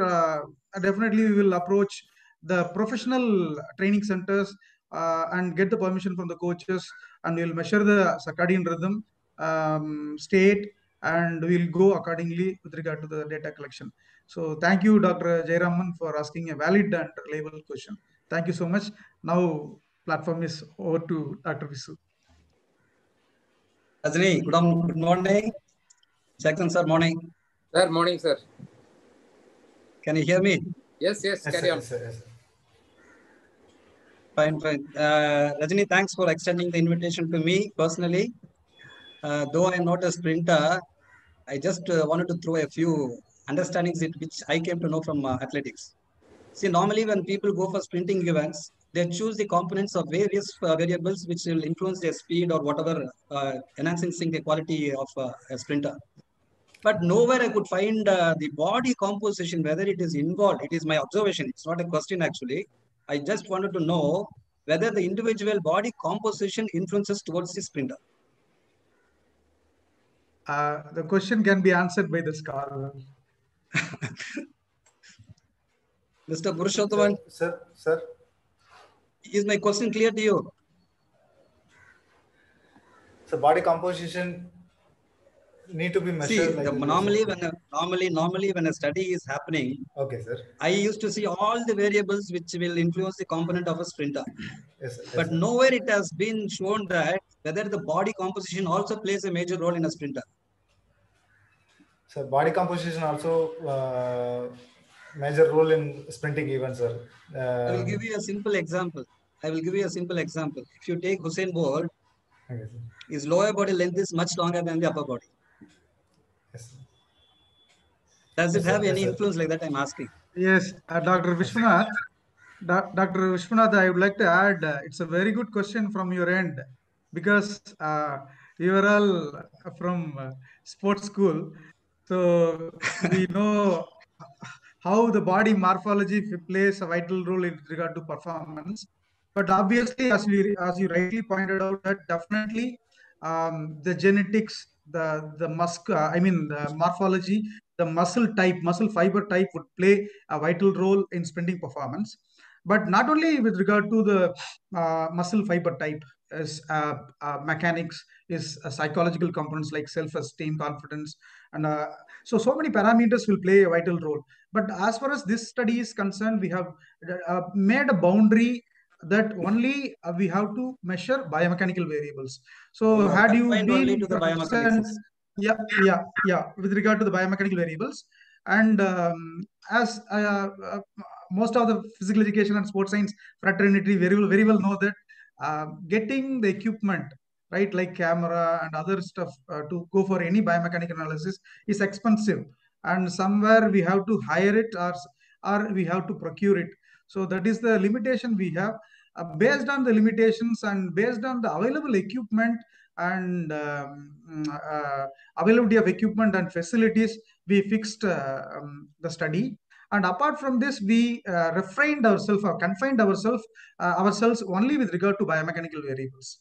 S3: definitely we will approach the professional training centers uh, and get the permission from the coaches and we'll measure the circadian rhythm, um, state, and we'll go accordingly with regard to the data collection. So thank you, Dr. Jayaraman, for asking a valid and reliable question. Thank you so much. Now platform is over to Dr. Visu.
S9: Rajni, good, morning. Jackson sir, morning.
S5: Sir, morning, sir.
S9: Can you hear me?
S5: Yes, yes,
S2: Yes,
S5: carry
S2: sir,
S5: on.
S2: yes, sir, yes, sir.
S9: Fine, fine. Uh, Rajni, thanks for extending the invitation to me personally. Uh, though I am not a sprinter, I just uh, wanted to throw a few understandings it, which I came to know from uh, athletics. See, normally when people go for sprinting events, they choose the components of various uh, variables which will influence their speed or whatever, uh, enhancing the quality of uh, a sprinter. But nowhere I could find uh, the body composition, whether it is involved. It is my observation. It's not a question actually. I just wanted to know whether the individual body composition influences towards the sprinter.
S3: Uh, the question can be answered by the scholar.
S9: Mr. Purushothaman,
S2: Sir, sir,
S9: is my question clear to you?
S2: so body composition need to be
S9: See,
S2: measured. like
S9: the, normally when a, normally normally when a study is happening,
S2: Okay, sir.
S9: I used to see all the variables which will influence the component of a sprinter.
S2: Yes, sir. Yes,
S9: But
S2: sir.
S9: nowhere it has been shown that whether the body composition also plays a major role in a sprinter.
S2: So body composition also uh, major role in sprinting events, sir.
S9: I will
S2: Uh,
S9: give you a simple example. I will give you a simple example. If you take Usain Bolt,
S2: okay,
S9: his lower body length is much longer than the upper body.
S2: Yes, sir.
S9: Does it
S2: Yes, sir.
S9: have
S2: Yes,
S9: any
S2: sir.
S9: influence like that? I'm asking.
S3: Yes, uh, Dr. Vishwanath. Doc- Dr. Vishwanath, I would like to add, uh, it's a very good question from your end because uh, you are all from uh, sports school. So we know how the body morphology plays a vital role in regard to performance. But obviously, as we as you rightly pointed out, that definitely um, the genetics, the the musk, uh, I mean the morphology, the muscle type, muscle fiber type would play a vital role in sprinting performance. But not only with regard to the uh, muscle fiber type, as uh, uh, mechanics is uh, psychological components like self-esteem, confidence, and so so many parameters will play a vital role. But as far as this study is concerned, we have uh, made a boundary that only uh, we have to measure biomechanical variables. So
S9: are
S3: had you
S9: confined only
S3: been
S9: to the biomechanics.
S3: yeah, yeah, yeah, with regard to the biomechanical variables, and um, as uh, uh, most of the physical education and sports science fraternity very well, very well know that uh, getting the equipment right? Like camera and other stuff uh, to go for any biomechanical analysis is expensive. And somewhere we have to hire it or or we have to procure it. So that is the limitation we have. Uh, based on the limitations and based on the available equipment and um, uh, availability of equipment and facilities we fixed uh, um, the study. And apart from this we uh, refrained ourselves or confined ourselves uh, ourselves only with regard to biomechanical variables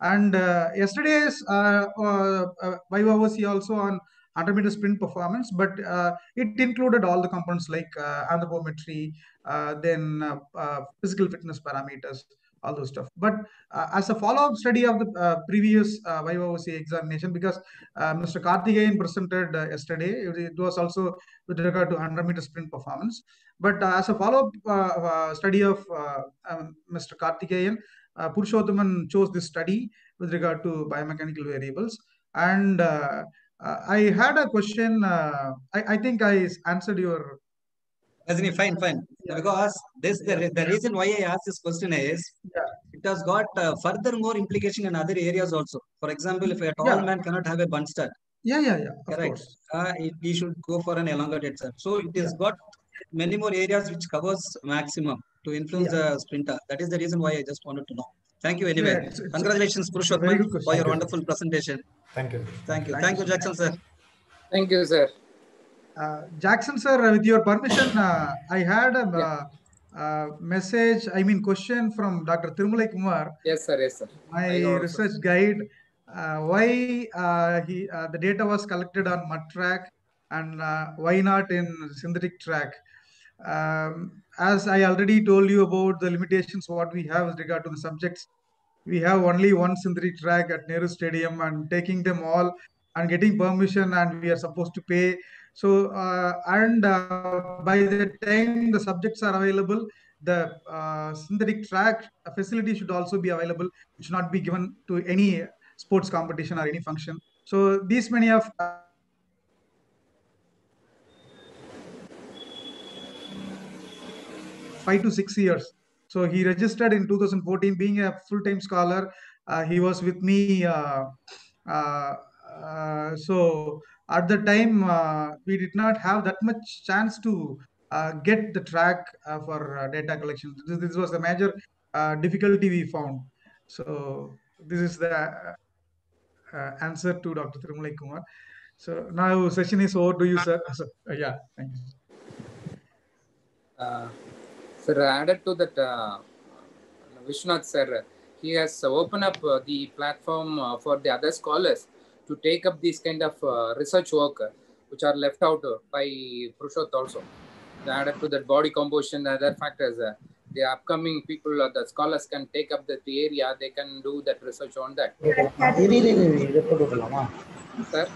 S3: and uh, yesterday's uh, uh, uh, Viva was also on 100 meter sprint performance, but uh, it included all the components like uh, anthropometry, uh, then uh, uh, physical fitness parameters, all those stuff. But uh, as a follow-up study of the uh, previous uh, Viva Voce examination, because uh, Mr. Karthikeyan presented uh, yesterday, it, was also with regard to 100 meter sprint performance. But uh, as a follow-up uh, uh, study of uh, um, Mr. Karthikeyan, uh, chose this study with regard to biomechanical variables. And uh, uh, I had a question. Uh, I, I think I answered your.
S9: Rajni, fine, fine.
S3: Yeah.
S9: Because this the, the reason why I asked this question is
S3: Yeah.
S9: it has got uh, further more implication in other areas also. For example, if a tall
S3: Yeah.
S9: man cannot have a bunt start,
S3: Yeah, yeah, yeah.
S9: Correct?
S3: course.
S9: Uh, it, he should go for an elongated start. So it has got many more areas which covers maximum. To influence
S3: Yeah.
S9: the sprinter. That is the reason why I just wanted to know. Thank you anyway.
S3: Yeah, it's- it's
S9: Congratulations,
S3: it's a very
S9: Purushottam, for your
S2: you.
S9: wonderful presentation.
S2: Thank you.
S9: Thank you.
S3: Thank
S9: Thank
S3: you.
S9: you, Jackson, sir.
S5: Thank you, sir.
S3: Uh, Jackson, sir, with your permission, uh, I had a uh, uh, message, I mean, question from Dr. Tirumulai Kumar,
S5: Yes, sir. Yes, sir.
S3: my
S5: I know, sir.
S3: research guide. Uh, why uh, he uh, the data was collected on mud track and uh, why not in synthetic track? Um, as I already told you about the limitations what we have with regard to the subjects, we have only one synthetic track at Nehru Stadium and taking them all and getting permission and we are supposed to pay. So uh, and uh, by the time the subjects are available, the uh, synthetic track facility should also be available. It should not be given to any sports competition or any function. So these many of five to six years. So he registered in 2014, being a full-time scholar. Uh, he was with me. Uh, uh, uh, so at the time, we did not have that much chance to get the track for data collection. This, this was the major difficulty we found. So this is the answer to Dr. Tirumulai Kumar. So now session is over to you, sir. So, yeah, thank you.
S5: Uh, sir, added to that, uh, Vishwanath sir, he has opened up uh, the platform uh, for the other scholars to take up this kind of uh, research work, which are left out by Prushot also. Added to that body composition, other factors. The upcoming people, uh, the scholars can take up that area, they can do that research on that. Sir,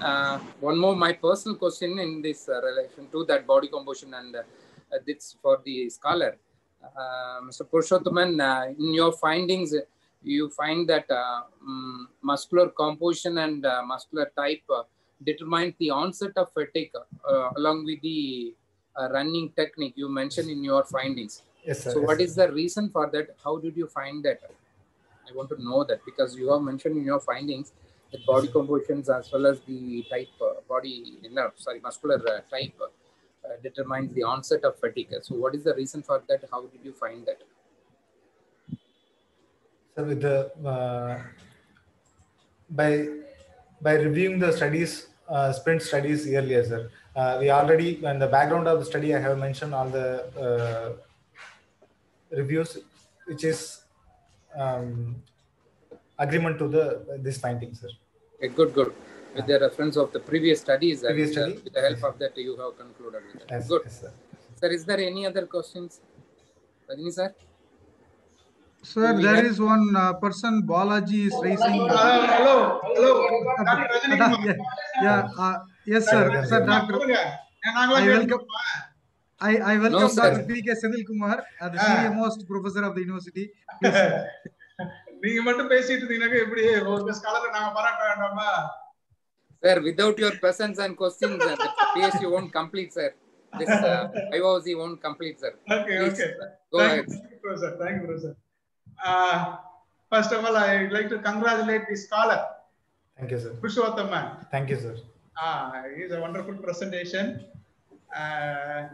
S5: uh, one more my personal question in this uh, relation to that body composition and uh, uh, this for the scholar. Uh, Mr. Purushothaman, uh, in your findings, you find that uh, mm, muscular composition and uh, muscular type uh, determine the onset of fatigue uh, along with the uh, running technique you mentioned in your findings.
S2: Yes, sir.
S5: So,
S2: yes,
S5: what
S2: sir.
S5: is the reason for that? How did you find that? I want to know that because you have mentioned in your findings that body compositions as well as the type, uh, body, no, sorry, muscular uh, type uh, determines the onset of fatigue. So, what is the reason for that? How did you find that?
S2: So with the uh, by by reviewing the studies, uh, sprint studies earlier, sir, uh, we already in the background of the study, I have mentioned all the uh, reviews, which is um, agreement to the this finding, sir.
S5: Okay, good, good with the reference of the previous studies.
S2: Previous and,
S5: uh,
S2: study?
S5: with the help of that, you have concluded with that.
S2: Yes,
S5: Good.
S2: Yes, sir.
S5: sir, is there any other questions? Rajini, sir?
S3: Sir, there
S5: have...
S3: is one uh, person, Balaji, is raising.
S10: Uh, uh, hello, hello.
S3: yeah, yeah uh, yes, sir. Sir, doctor. I welcome. I, I welcome
S5: no,
S3: Dr. P. K. Senthil Kumar, uh, the
S10: ah.
S3: senior most professor of the university. Please,
S10: நீங்க மட்டும் பேசிட்டு இருந்தீங்கன்னா எப்படி ஒரு ஸ்காலரை நாங்க பாராட்ட வேண்டாமா
S5: Sir, without your presence and questions, the PSC won't complete, sir. This uh, IOC won't complete, sir.
S10: Okay,
S5: Please,
S10: okay.
S5: Sir. Go
S10: Thank ahead. You, sir. Thank you, sir. Uh, first of all, I'd like to congratulate the scholar.
S2: Thank you, sir.
S10: Pushwathaman.
S2: Thank you, sir.
S10: Ah, it's a wonderful presentation. Uh,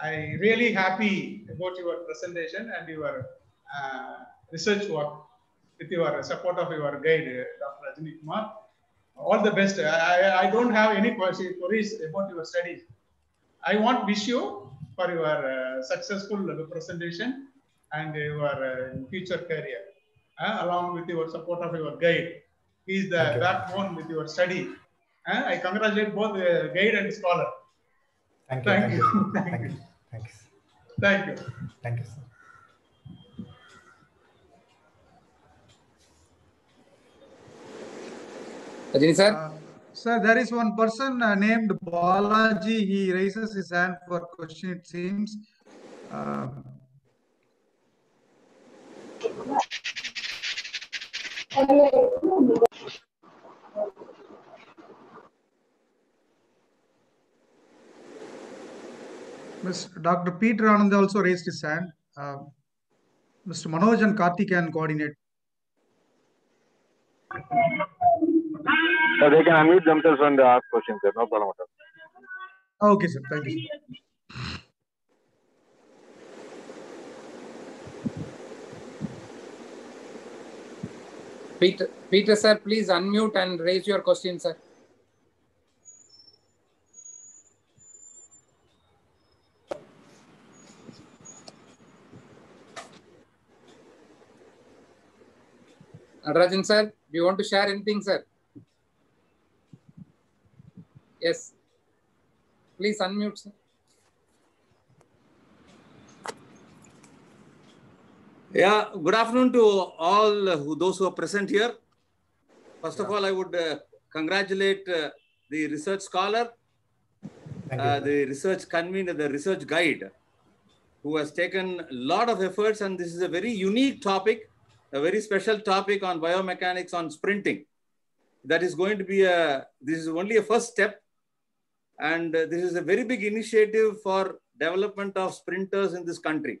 S10: I really happy about your presentation and your uh, research work with your support of your guide, Dr. Rajni Kumar. All the best. I, I- don't have any queries queries about your studies. I want wish you for your uh, successful presentation and your uh, future career, uh, along with your support of your guide. He is the backbone with your study. Uh, I congratulate both uh, guide and scholar.
S2: Thank you.
S10: Thank you. Thank you.
S2: Thank you.
S10: Thank you.
S2: Thank you,
S5: Rajini sir?
S3: Uh, Sir, there is one person uh, named Balaji. He raises his hand for question, it seems. Uh, Ms. Dr. Peter Anand also raised his hand. Uh, Mr. Manoj and Karthik can coordinate.
S6: So they can unmute themselves and ask questions sir. No problem at all.
S3: Okay, sir. Thank you. Sir.
S5: Peter, Peter, sir, please unmute and raise your question, sir. Rajan sir, do you want to share anything, sir? Yes. Please unmute, sir.
S4: Yeah, good afternoon to all who, those who are present here. First of all, I would uh, congratulate uh, the research scholar, uh, the research convener, the research guide, who has taken a lot of efforts. And this is a very unique topic, a very special topic on biomechanics on sprinting. That is going to be a, this is only a first step. And uh, this is a very big initiative for development of sprinters in this country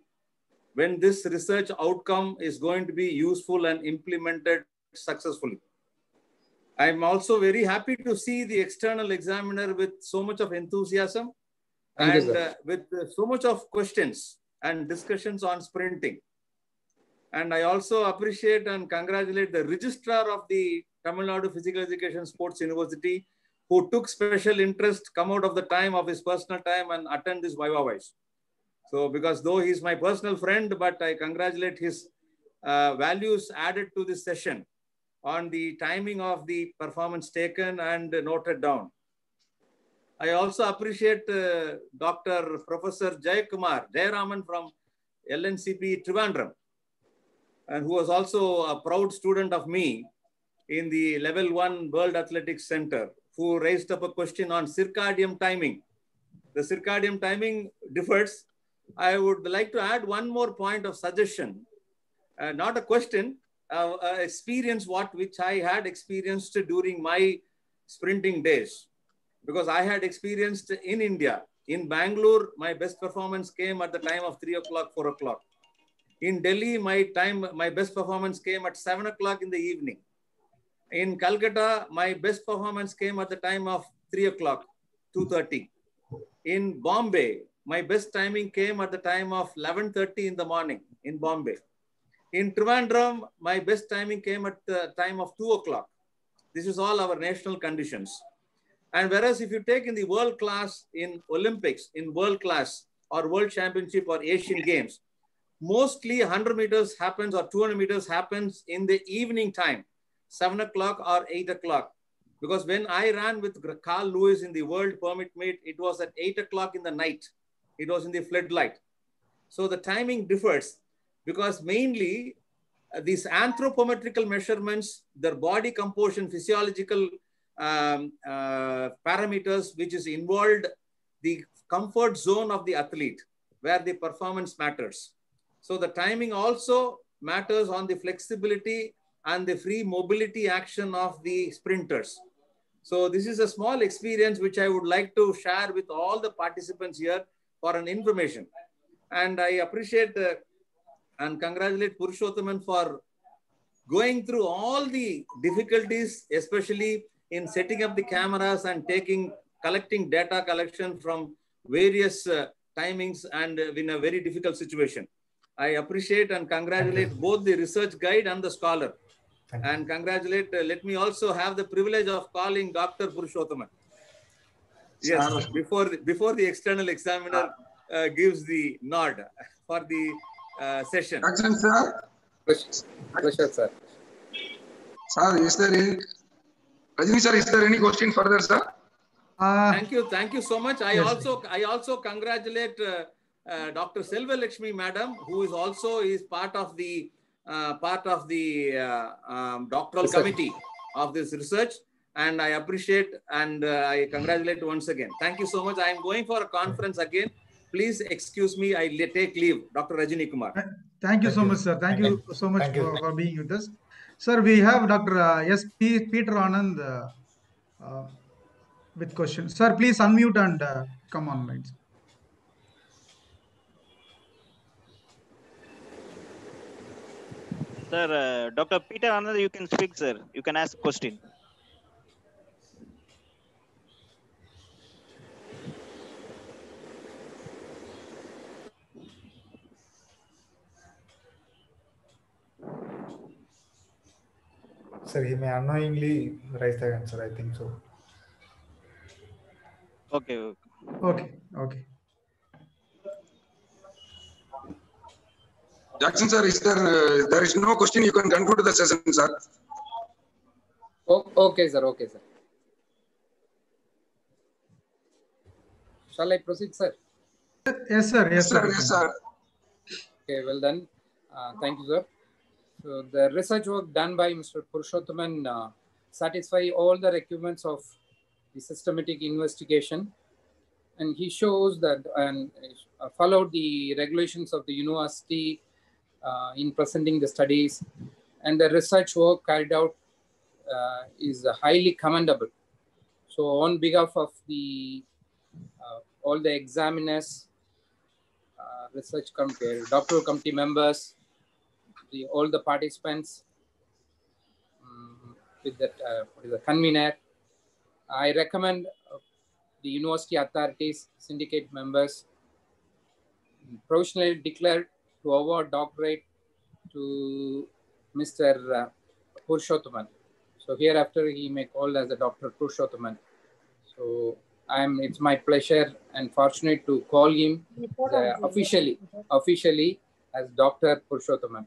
S4: when this research outcome is going to be useful and implemented successfully. I'm also very happy to see the external examiner with so much of enthusiasm
S5: Thank
S4: and
S5: sir.
S4: uh, with uh, so much of questions and discussions on sprinting. And I also appreciate and congratulate the registrar of the Tamil Nadu Physical Education Sports University who took special interest, come out of the time of his personal time and attend this Viva. So because though he's my personal friend, but I congratulate his uh, values added to this session on the timing of the performance taken and noted down. I also appreciate uh, Dr. Professor Jay Kumar, Jayaraman from LNCP Trivandrum, and who was also a proud student of me in the level one World Athletics Center, who raised up a question on circadian timing. The circadian timing differs. I would like to add one more point of suggestion, uh, not a question, uh, uh, experience what which I had experienced during my sprinting days, because I had experienced in India. In Bangalore, my best performance came at the time of three o'clock, four o'clock. In Delhi, my time, my best performance came at seven o'clock in the evening. In Calcutta, my best performance came at the time of three o'clock, two thirty. In Bombay, my best timing came at the time of 11.30 in the morning in Bombay. In Trivandrum, my best timing came at the time of 2 o'clock. This is all our national conditions. And whereas if you take in the world class in Olympics, in world class or world championship or Asian games, mostly 100 meters happens or 200 meters happens in the evening time, 7 o'clock or 8 o'clock. Because when I ran with Carl Lewis in the world permit meet, it was at 8 o'clock in the night. It was in the floodlight. So the timing differs because mainly uh, these anthropometrical measurements, their body composition, physiological um, uh, parameters, which is involved the comfort zone of the athlete, where the performance matters. So the timing also matters on the flexibility and the free mobility action of the sprinters. So this is a small experience which I would like to share with all the participants here for an information. And I appreciate uh, and congratulate Purushothaman for going through all the difficulties, especially in setting up the cameras and taking, collecting data collection from various uh, timings and uh, in a very difficult situation. I appreciate and congratulate both the research guide and the scholar. And congratulate, uh, let me also have the privilege of calling Dr. Purushothaman. Yes,
S6: Sir.
S4: before the, before the external examiner uh, gives the nod for the uh, session.
S6: Action, sir.
S5: Pleasure, sir.
S6: Sir, is there any, Rajini sir, is there any question further, sir?
S4: Thank you, thank you so much. I
S6: Yes.
S4: also I also congratulate uh, uh, Dr. Selva Lakshmi Madam, who is also is part of the uh, part of the uh, um, doctoral
S5: Research.
S4: committee of this research, and I appreciate and uh, I congratulate once again. Thank you so much. I am going for a conference again. Please excuse me. I take leave, Dr. Rajini Kumar.
S3: Thank you so much, sir. Thank you so much
S4: Thank you.
S3: for, for being with us. Sir, we have Dr. uh, S. P. Peter Anand uh, uh, with questions. Sir, please unmute and uh, come online.
S1: Sir, uh, Dr. Peter Anand, you can speak, sir. You can ask question.
S2: Sir, he may unknowingly raise the answer. I think so.
S1: Okay. okay.
S3: Okay, okay.
S6: Jackson sir, is there uh, there is no question? You can conclude the session, sir.
S5: Oh, okay, sir. Okay, sir. Shall I proceed, sir?
S3: Yes, sir. Yes, sir.
S6: Yes, sir.
S5: Okay, well done. Uh, thank you, sir. So the research work done by Mr. Purushothaman uh, satisfy all the requirements of the systematic investigation, and he shows that and uh, followed the regulations of the university in presenting the studies, and the research work carried out uh, is highly commendable. So on behalf of the uh, all the examiners, uh, research committee, doctoral committee members, the all the participants, um, with that uh, the convener, I recommend uh, the university authorities, syndicate members, provisionally declared to award doctorate to Mr. Uh, So hereafter he may call as a Dr. Purushothaman. So I'm it's my pleasure and fortunate to call him uh, officially officially as Dr. Purushothaman.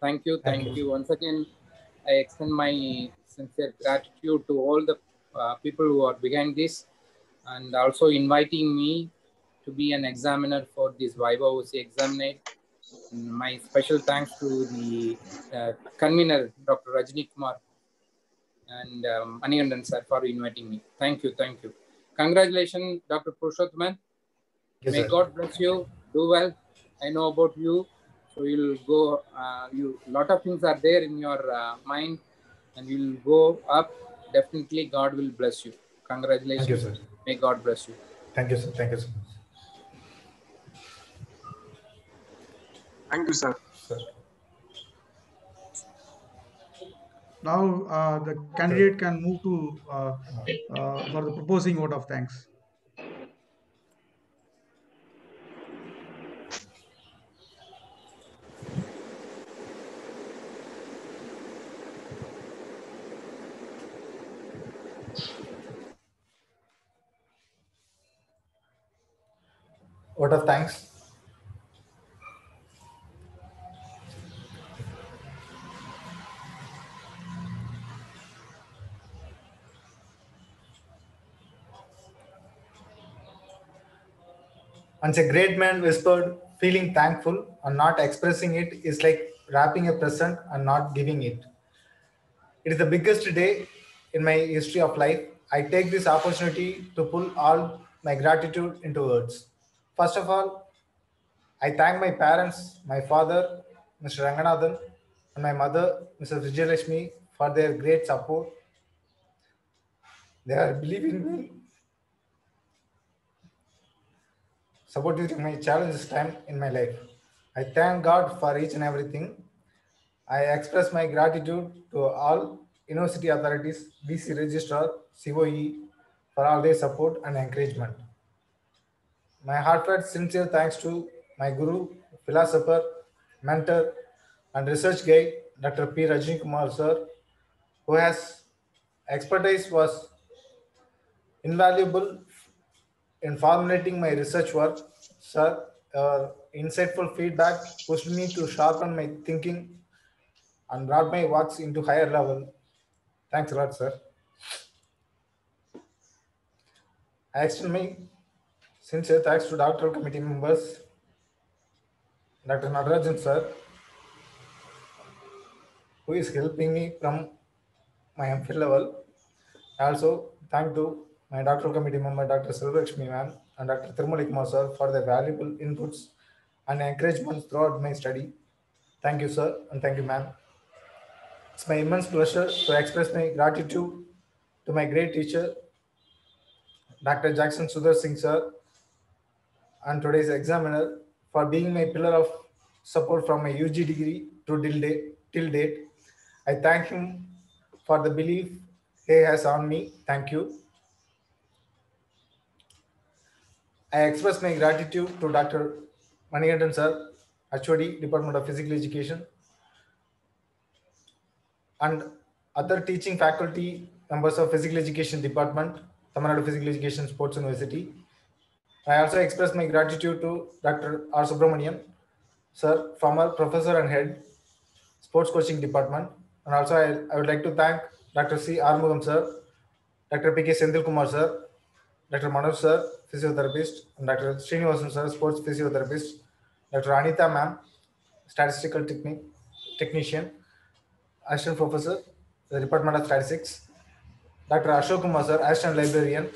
S5: Thank you, thank,
S2: Thank
S5: you.
S2: you.
S5: once again. I extend my sincere gratitude to all the uh, people who are behind this, and also inviting me to be an examiner for this Viva Voce examination. My special thanks to the uh, convener, Dr. Rajni Kumar, and um, Anigandan sir for inviting me. Thank you, thank you. Congratulations, Dr. Purushothaman.
S2: Yes,
S5: May
S2: sir.
S5: God bless you. Do well. I know about you, so you'll go. Uh, you lot of things are there in your uh, mind, and you'll go up. Definitely, God will bless you. Congratulations.
S2: Thank you, sir.
S5: May God bless you.
S2: Thank you, sir. Thank you so
S6: Thank you, sir.
S2: Sir.
S3: Now uh, the candidate can move to uh, uh, for the proposing vote of thanks.
S2: Vote of thanks. Once a great man whispered, feeling thankful and not expressing it is like wrapping a present and not giving it. It is the biggest day in my history of life. I take this opportunity to pull all my gratitude into words. First of all, I thank my parents, my father, Mr. Ranganathan, and my mother, Mrs. Vijayalakshmi, for their great support. They are believing me, supporting during my challenges time in my life. I thank God for each and everything. I express my gratitude to all university authorities, VC Registrar, COE for all their support and encouragement. My heartfelt sincere thanks to my guru, philosopher, mentor, and research guide, Dr. P. Rajni Kumar sir, who has expertise was invaluable in formulating my research work. Sir, your insightful feedback pushed me to sharpen my thinking and brought my works into higher level. Thanks a lot, sir. I extend my sincere thanks to doctoral committee members, Dr. Natarajan sir, who is helping me from my MPhil level. Also thank to my doctoral committee member, Dr. Selva Lakshmi ma'am and Dr. Thirumali Kumar sir for their valuable inputs and encouragement throughout my study. Thank you, sir, and thank you, ma'am. It's my immense pleasure to express my gratitude to my great teacher, Dr. Jackson Sudhar Singh sir, and today's examiner for being my pillar of support from my UG degree to till date. Till date. I thank him for the belief he has on me. Thank you. I express my gratitude to Dr. Manigandan sir, HOD, Department of Physical Education, and other teaching faculty members of Physical Education Department, Tamil Nadu Physical Education Sports University. I also express my gratitude to Dr. R. Sir, former professor and head, Sports Coaching Department. And also I, I would like to thank Dr. C. Arumugam, sir, Dr. P.K. Senthil Kumar, sir, Dr. Manoj, sir, physiotherapist, and Dr. Srinivasan, sir, sports physiotherapist, Dr. Anita, ma'am, statistical technique, technician, assistant professor, the Department of Statistics, Dr. Ashok Kumar, sir, assistant librarian,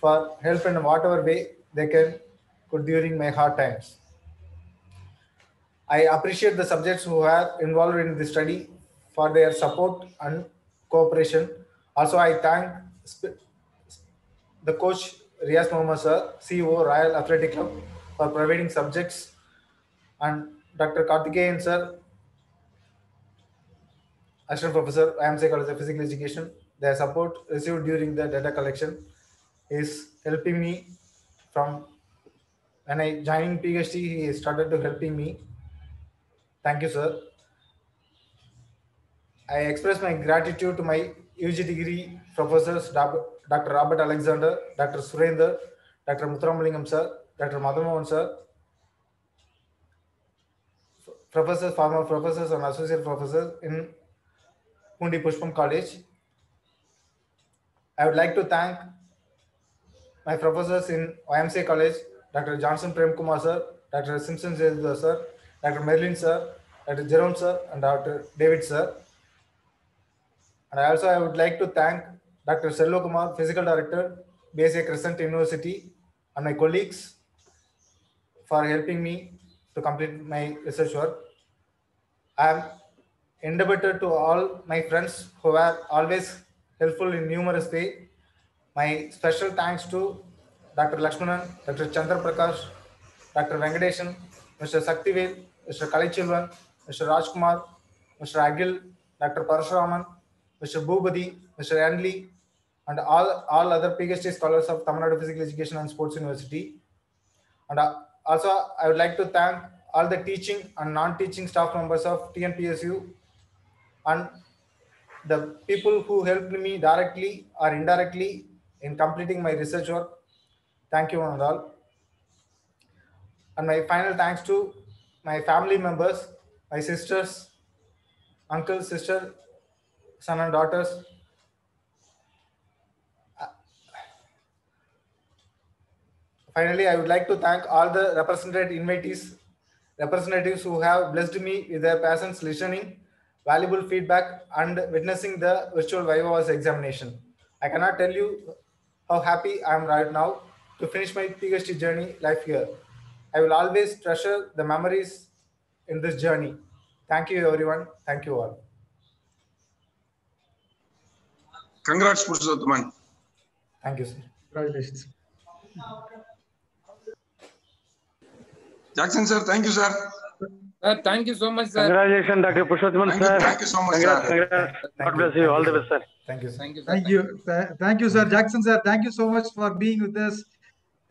S2: for help in whatever way they can could during my hard times. I appreciate the subjects who are involved in the study for their support and cooperation. Also, I thank the coach Riaz Mohammed sir, CEO Royal Athletic Club for providing subjects and Dr. Karthikeyan sir, assistant professor, IMC College of Physical Education. Their support received during the data collection is helping me from when I joined PhD, he started to helping me. Thank you, sir. I express my gratitude to my UG degree professors, Dr. Robert Alexander, Dr. Surender, Dr. Muthuramalingam, sir, Dr. Madhamavan, sir, professors, former professors, and associate professors in Poondi Pushpam College. I would like to thank my professors in YMCA College, Dr. Johnson Prem Kumar sir, Dr. Simpson Zedda sir, Dr. Merlin sir, Dr. Jerome sir, and Dr. David sir. And I also I would like to thank Dr. Sello Kumar, Physical Director, BSA Crescent University, and my colleagues for helping me to complete my research work. I am indebted to all my friends who are always helpful in numerous ways. My special thanks to Dr. Lakshmanan, Dr. Chandra Prakash, Dr. Venkadeshan, Mr. Saktivel, Mr. Kalichilvan, Mr. Rajkumar, Mr. Agil, Dr. Parashuraman, Mr. Bhubadi, Mr. Anli, and all, all other PhD scholars of Tamil Nadu Physical Education and Sports University. And uh, also, I would like to thank all the teaching and non-teaching staff members of TNPSU and the people who helped me directly or indirectly in completing my research work. Thank you one and all. And my final thanks to my family members, my sisters, uncle, sister, son and daughters. Finally, I would like to thank all the represented invitees, representatives who have blessed me with their passions listening, valuable feedback, and witnessing the virtual Viva's examination. I cannot tell you how happy I am right now to finish my PhD journey life here. I will always treasure the memories in this journey. Thank you, everyone. Thank you all.
S6: Congrats, Purushothaman.
S2: Thank you, sir.
S3: Congratulations.
S6: Jackson, sir. Thank you, sir.
S5: Sir, thank you so much, sir.
S11: Congratulations, Dr. Purushothaman,
S6: Thank you,
S11: sir.
S6: thank you so much,
S11: Congrats,
S6: sir.
S11: congrats.
S2: Thank
S11: God bless
S2: you.
S11: you. All the best, sir.
S2: Thank you.
S5: Thank you, sir.
S3: Thank you. Thank you, sir. Jackson, sir. Thank you so much for being with us.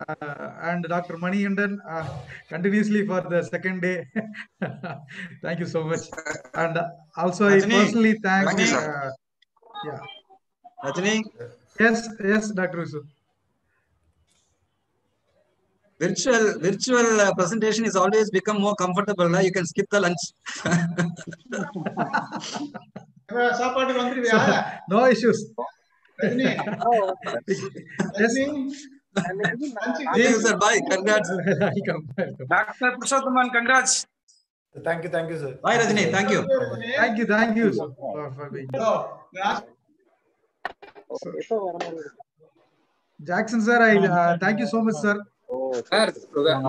S3: Uh, and Dr. Manigandan, uh, continuously for the second day. thank you so much. And uh, also, I personally thank.
S6: Thank you, sir.
S3: uh, yeah.
S9: Rajani,
S3: Yes, yes, Dr. Yusuf
S9: virtual virtual uh, presentation is always become more comfortable right? you can skip the lunch
S3: no issues yes.
S9: Thank you, sir. Bye. Congrats.
S11: Dr. Prasad, man, congrats.
S2: Thank you, thank you, sir.
S9: Bye, Rajni. Thank you.
S3: Thank you, thank you, sir, for, being Jackson, sir, I, uh, thank you so much, sir.
S5: Sir,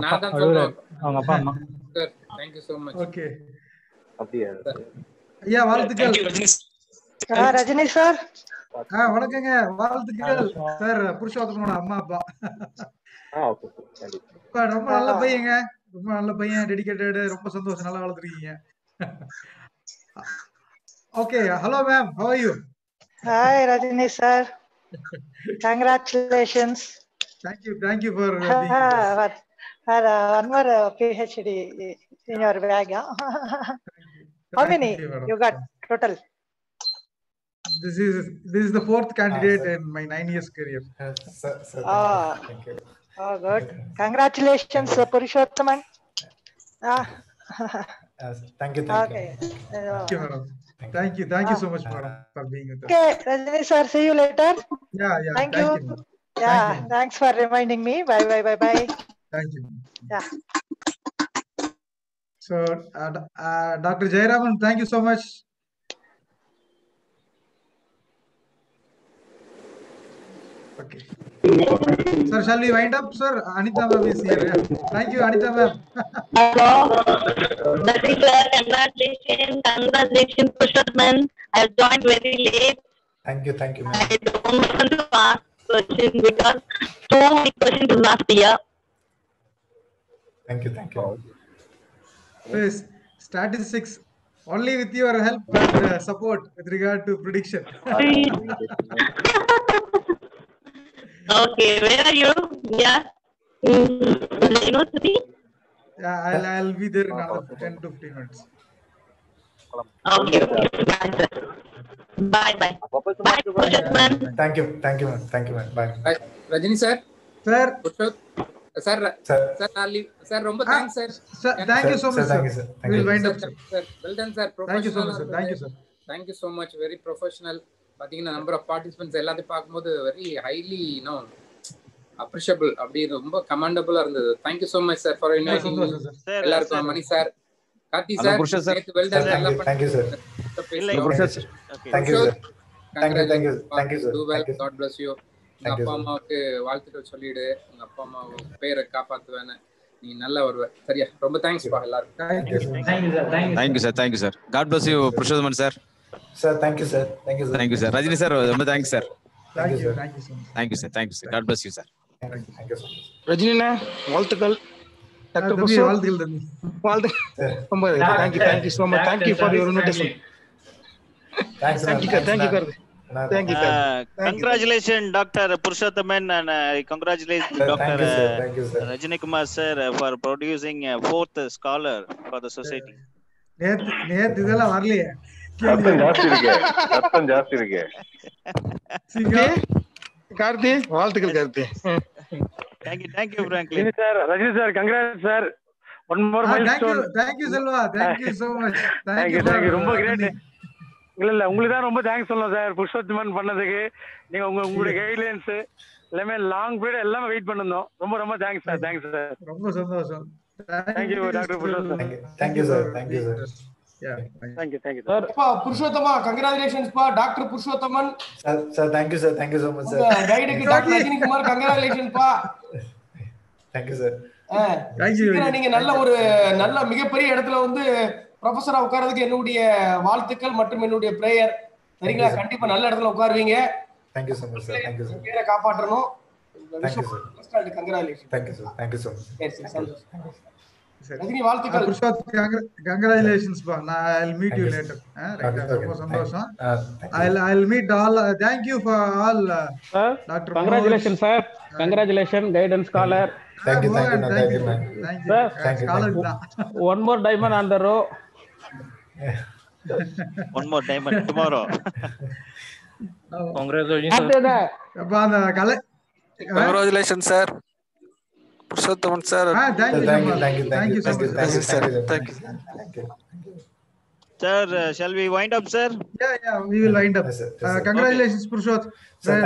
S5: நான் தான் சொல்லணும்.
S11: அவங்க அப்பா அம்மா.
S5: Sir, thank you so much.
S3: Okay.
S11: அப்படியா?
S3: ஐயா வாழ்த்துக்கள்.
S12: ஆ, Rajini sir
S3: ஆ வணக்கங்க. வாழ்த்துக்கள். சார் புருஷோத்தமனோட அம்மா அப்பா. ரொம்ப நல்ல பையங்க. ரொம்ப நல்ல பையன் டெடிகேட்டட் ரொம்ப சந்தோஷம். நல்லா வளர்த்துருக்கீங்க. Okay hello ma'am how are you
S12: hi Rajini sir congratulations
S3: Thank you. Thank you for uh, being uh, her, uh,
S12: one more uh, PhD in your bag. Huh? you. How many
S3: you,
S12: you got total?
S3: This is this is the fourth ah, candidate ah, in my nine years career.
S2: Yes, sir, sir,
S12: oh.
S2: Thank you.
S12: Oh, good. Congratulations, Purushothaman. Ah.
S2: Thank you. Thank
S12: okay.
S2: You.
S3: Thank you, madam. Thank you. Thank you so much, madam, for being with us.
S12: Okay, Rajni sir, see you later.
S3: Yeah, yeah.
S12: Thank,
S3: thank
S12: you.
S3: you ma'am.
S12: Yeah,
S3: you.
S12: thanks for reminding me. Bye, bye, bye, bye.
S3: Thank you.
S12: Yeah.
S3: So, uh, uh, Dr. Jayaraman, thank you so much. Okay. Sir, shall we wind up, sir? Anita ma'am is here. Yeah. Thank you, Anita ma'am.
S13: That is sir, congratulations, congratulations, Purushothaman. I joined very late.
S2: Thank you, thank you, ma'am.
S13: I don't want to ask questions because so many questions last year.
S2: Thank you, thank you.
S3: Yes, statistics. Only with your help and uh, support with regard to prediction.
S13: Okay, where are you? Yeah. Mm, the university?
S3: Yeah, I'll, I'll be there in another 10 to 15 minutes.
S2: Thank you
S5: Rajini sir?
S3: Sir.
S5: Sir
S2: sir.
S5: Sir ரொம்ப thanks sir.
S3: Thank you so much sir
S2: will
S3: wind up sir
S5: well done sir
S3: thank you so much sir thank you
S5: so much very professional பாத்தீங்கன்னா number of participants எல்லாத்தையும் பார்க்கும்போது very highly no appreciable அப்படி ரொம்ப கமாண்டபிளா இருந்தது. Thank you so much
S3: sir
S5: for
S14: inviting
S5: எல்லாருக்கும்
S14: Mani sir
S5: Karthi
S2: sir Purushan sir
S5: welder
S2: thank you sir
S1: இல்ல
S2: Purushan sir thank you sir thank you thank you thank you sir
S5: do well God bless you உங்க அப்பா அம்மாவுக்கு வாழ்த்துக்கள் சொல்லிடு உங்க அப்பா அம்மா பேரை காப்பாத்துவேன்னு நீ நல்லா வருவ சரியா ரொம்ப தேங்க்ஸ் பா எல்லாரும்
S3: thank you sir
S14: thank you sir thank you sir God bless you Purushothaman sir
S2: sir thank you sir thank you sir
S14: thank you sir Rajini sir ரொம்ப thanks sir
S3: thank you
S2: sir
S3: thank you
S14: sir thank you sir God bless you sir
S15: ரஜினிண்ணா வாழ்த்துக்கள்
S3: Ah,
S15: doctor
S3: தம்பி,
S15: புருஷோ
S3: வாழ்த்துக்கள் தம்பி.
S15: வாழ்த்துக்கள் ரொம்ப thank you thank you so much thank you for your invitation
S2: Thanks, ma'am.
S15: Thank you
S2: Thanks,
S15: thank you
S2: ma'am.
S15: Card
S2: Another-
S15: thank you
S1: Uh,
S15: thank you
S1: congratulations, Dr. Purushothaman, and I congratulate
S2: Sir,
S1: Dr.
S2: thank you, sir.
S1: uh,
S2: Thank you, sir.
S1: Rajini Kumar sir uh, for producing a fourth scholar for the society.
S3: நேத்து நேத்து இதெல்லாம் வரலையே
S16: சத்தம் ஜாஸ்தி இருக்கு சத்தம் ஜாஸ்தி இருக்கு
S3: சிங்கம்
S15: கார்த்தி வாழ்த்துக்கள் Karthi
S16: sir Rajini sir congrats sir. One
S3: more
S16: milestone
S3: thank you
S16: ரொம்ப கிரேட் இல்ல இல்ல உங்களுக்கு தான் ரொம்ப தேங்க்ஸ் சொல்லணும் சார். புஷ்பத்மன் பண்ணதுக்கு நீங்க உங்க உங்களுடைய கைட்லைன்ஸ் எல்லாமே லாங் பீரியட் எல்லாமே வெயிட் பண்ணிருந்தோம். ரொம்ப ரொம்ப தேங்க்ஸ் சார் தேங்க்ஸ் சார்.
S3: ரொம்ப சந்தோஷம்.
S16: Thank you doctor Pushpathman
S2: thank you sir thank you sir
S15: Purushottama congratulations பா doctor Purushothaman
S2: sir thank you sir thank you so much sir
S15: கைடுக்கு doctor பா
S3: thank you
S15: sir நீங்க நல்ல ஒரு நல்ல மிகப்பெரிய இடத்துல வந்து ப்ரொஃபஸரா உட்காரதுக்கு என்னுடைய வாழ்த்துக்கள் மற்றும் என்னுடைய பிரேயர் சரிங்களா? கண்டிப்பா நல்ல இடத்துல உட்காருவீங்க.
S2: Thank you so much sir thank you sir
S15: பேரை காப்பாற்றணும்.
S2: தேங்க் யூ
S15: சார் ரஜினி வாழ்த்துக்கள்.
S3: புருஷோத் கங்க்ராச்சுலேஷன்ஸ் பா. நான் I will
S2: meet
S3: you later ரொம்ப சந்தோஷம்.
S2: I will
S3: I will meet all thank you for all
S17: sir
S18: Purushothaman, sir.
S3: Ah, thank you,
S2: thank you, thank you,
S3: Thank you
S2: thank you, thank you,
S18: sir.
S2: thank you,
S18: Thank
S2: thank you.
S1: Sir, uh, shall we wind up, sir?
S3: Yeah, yeah, we will wind up.
S2: Yes, sir. Yes,
S3: Uh, congratulations, Purushot.
S2: Sir.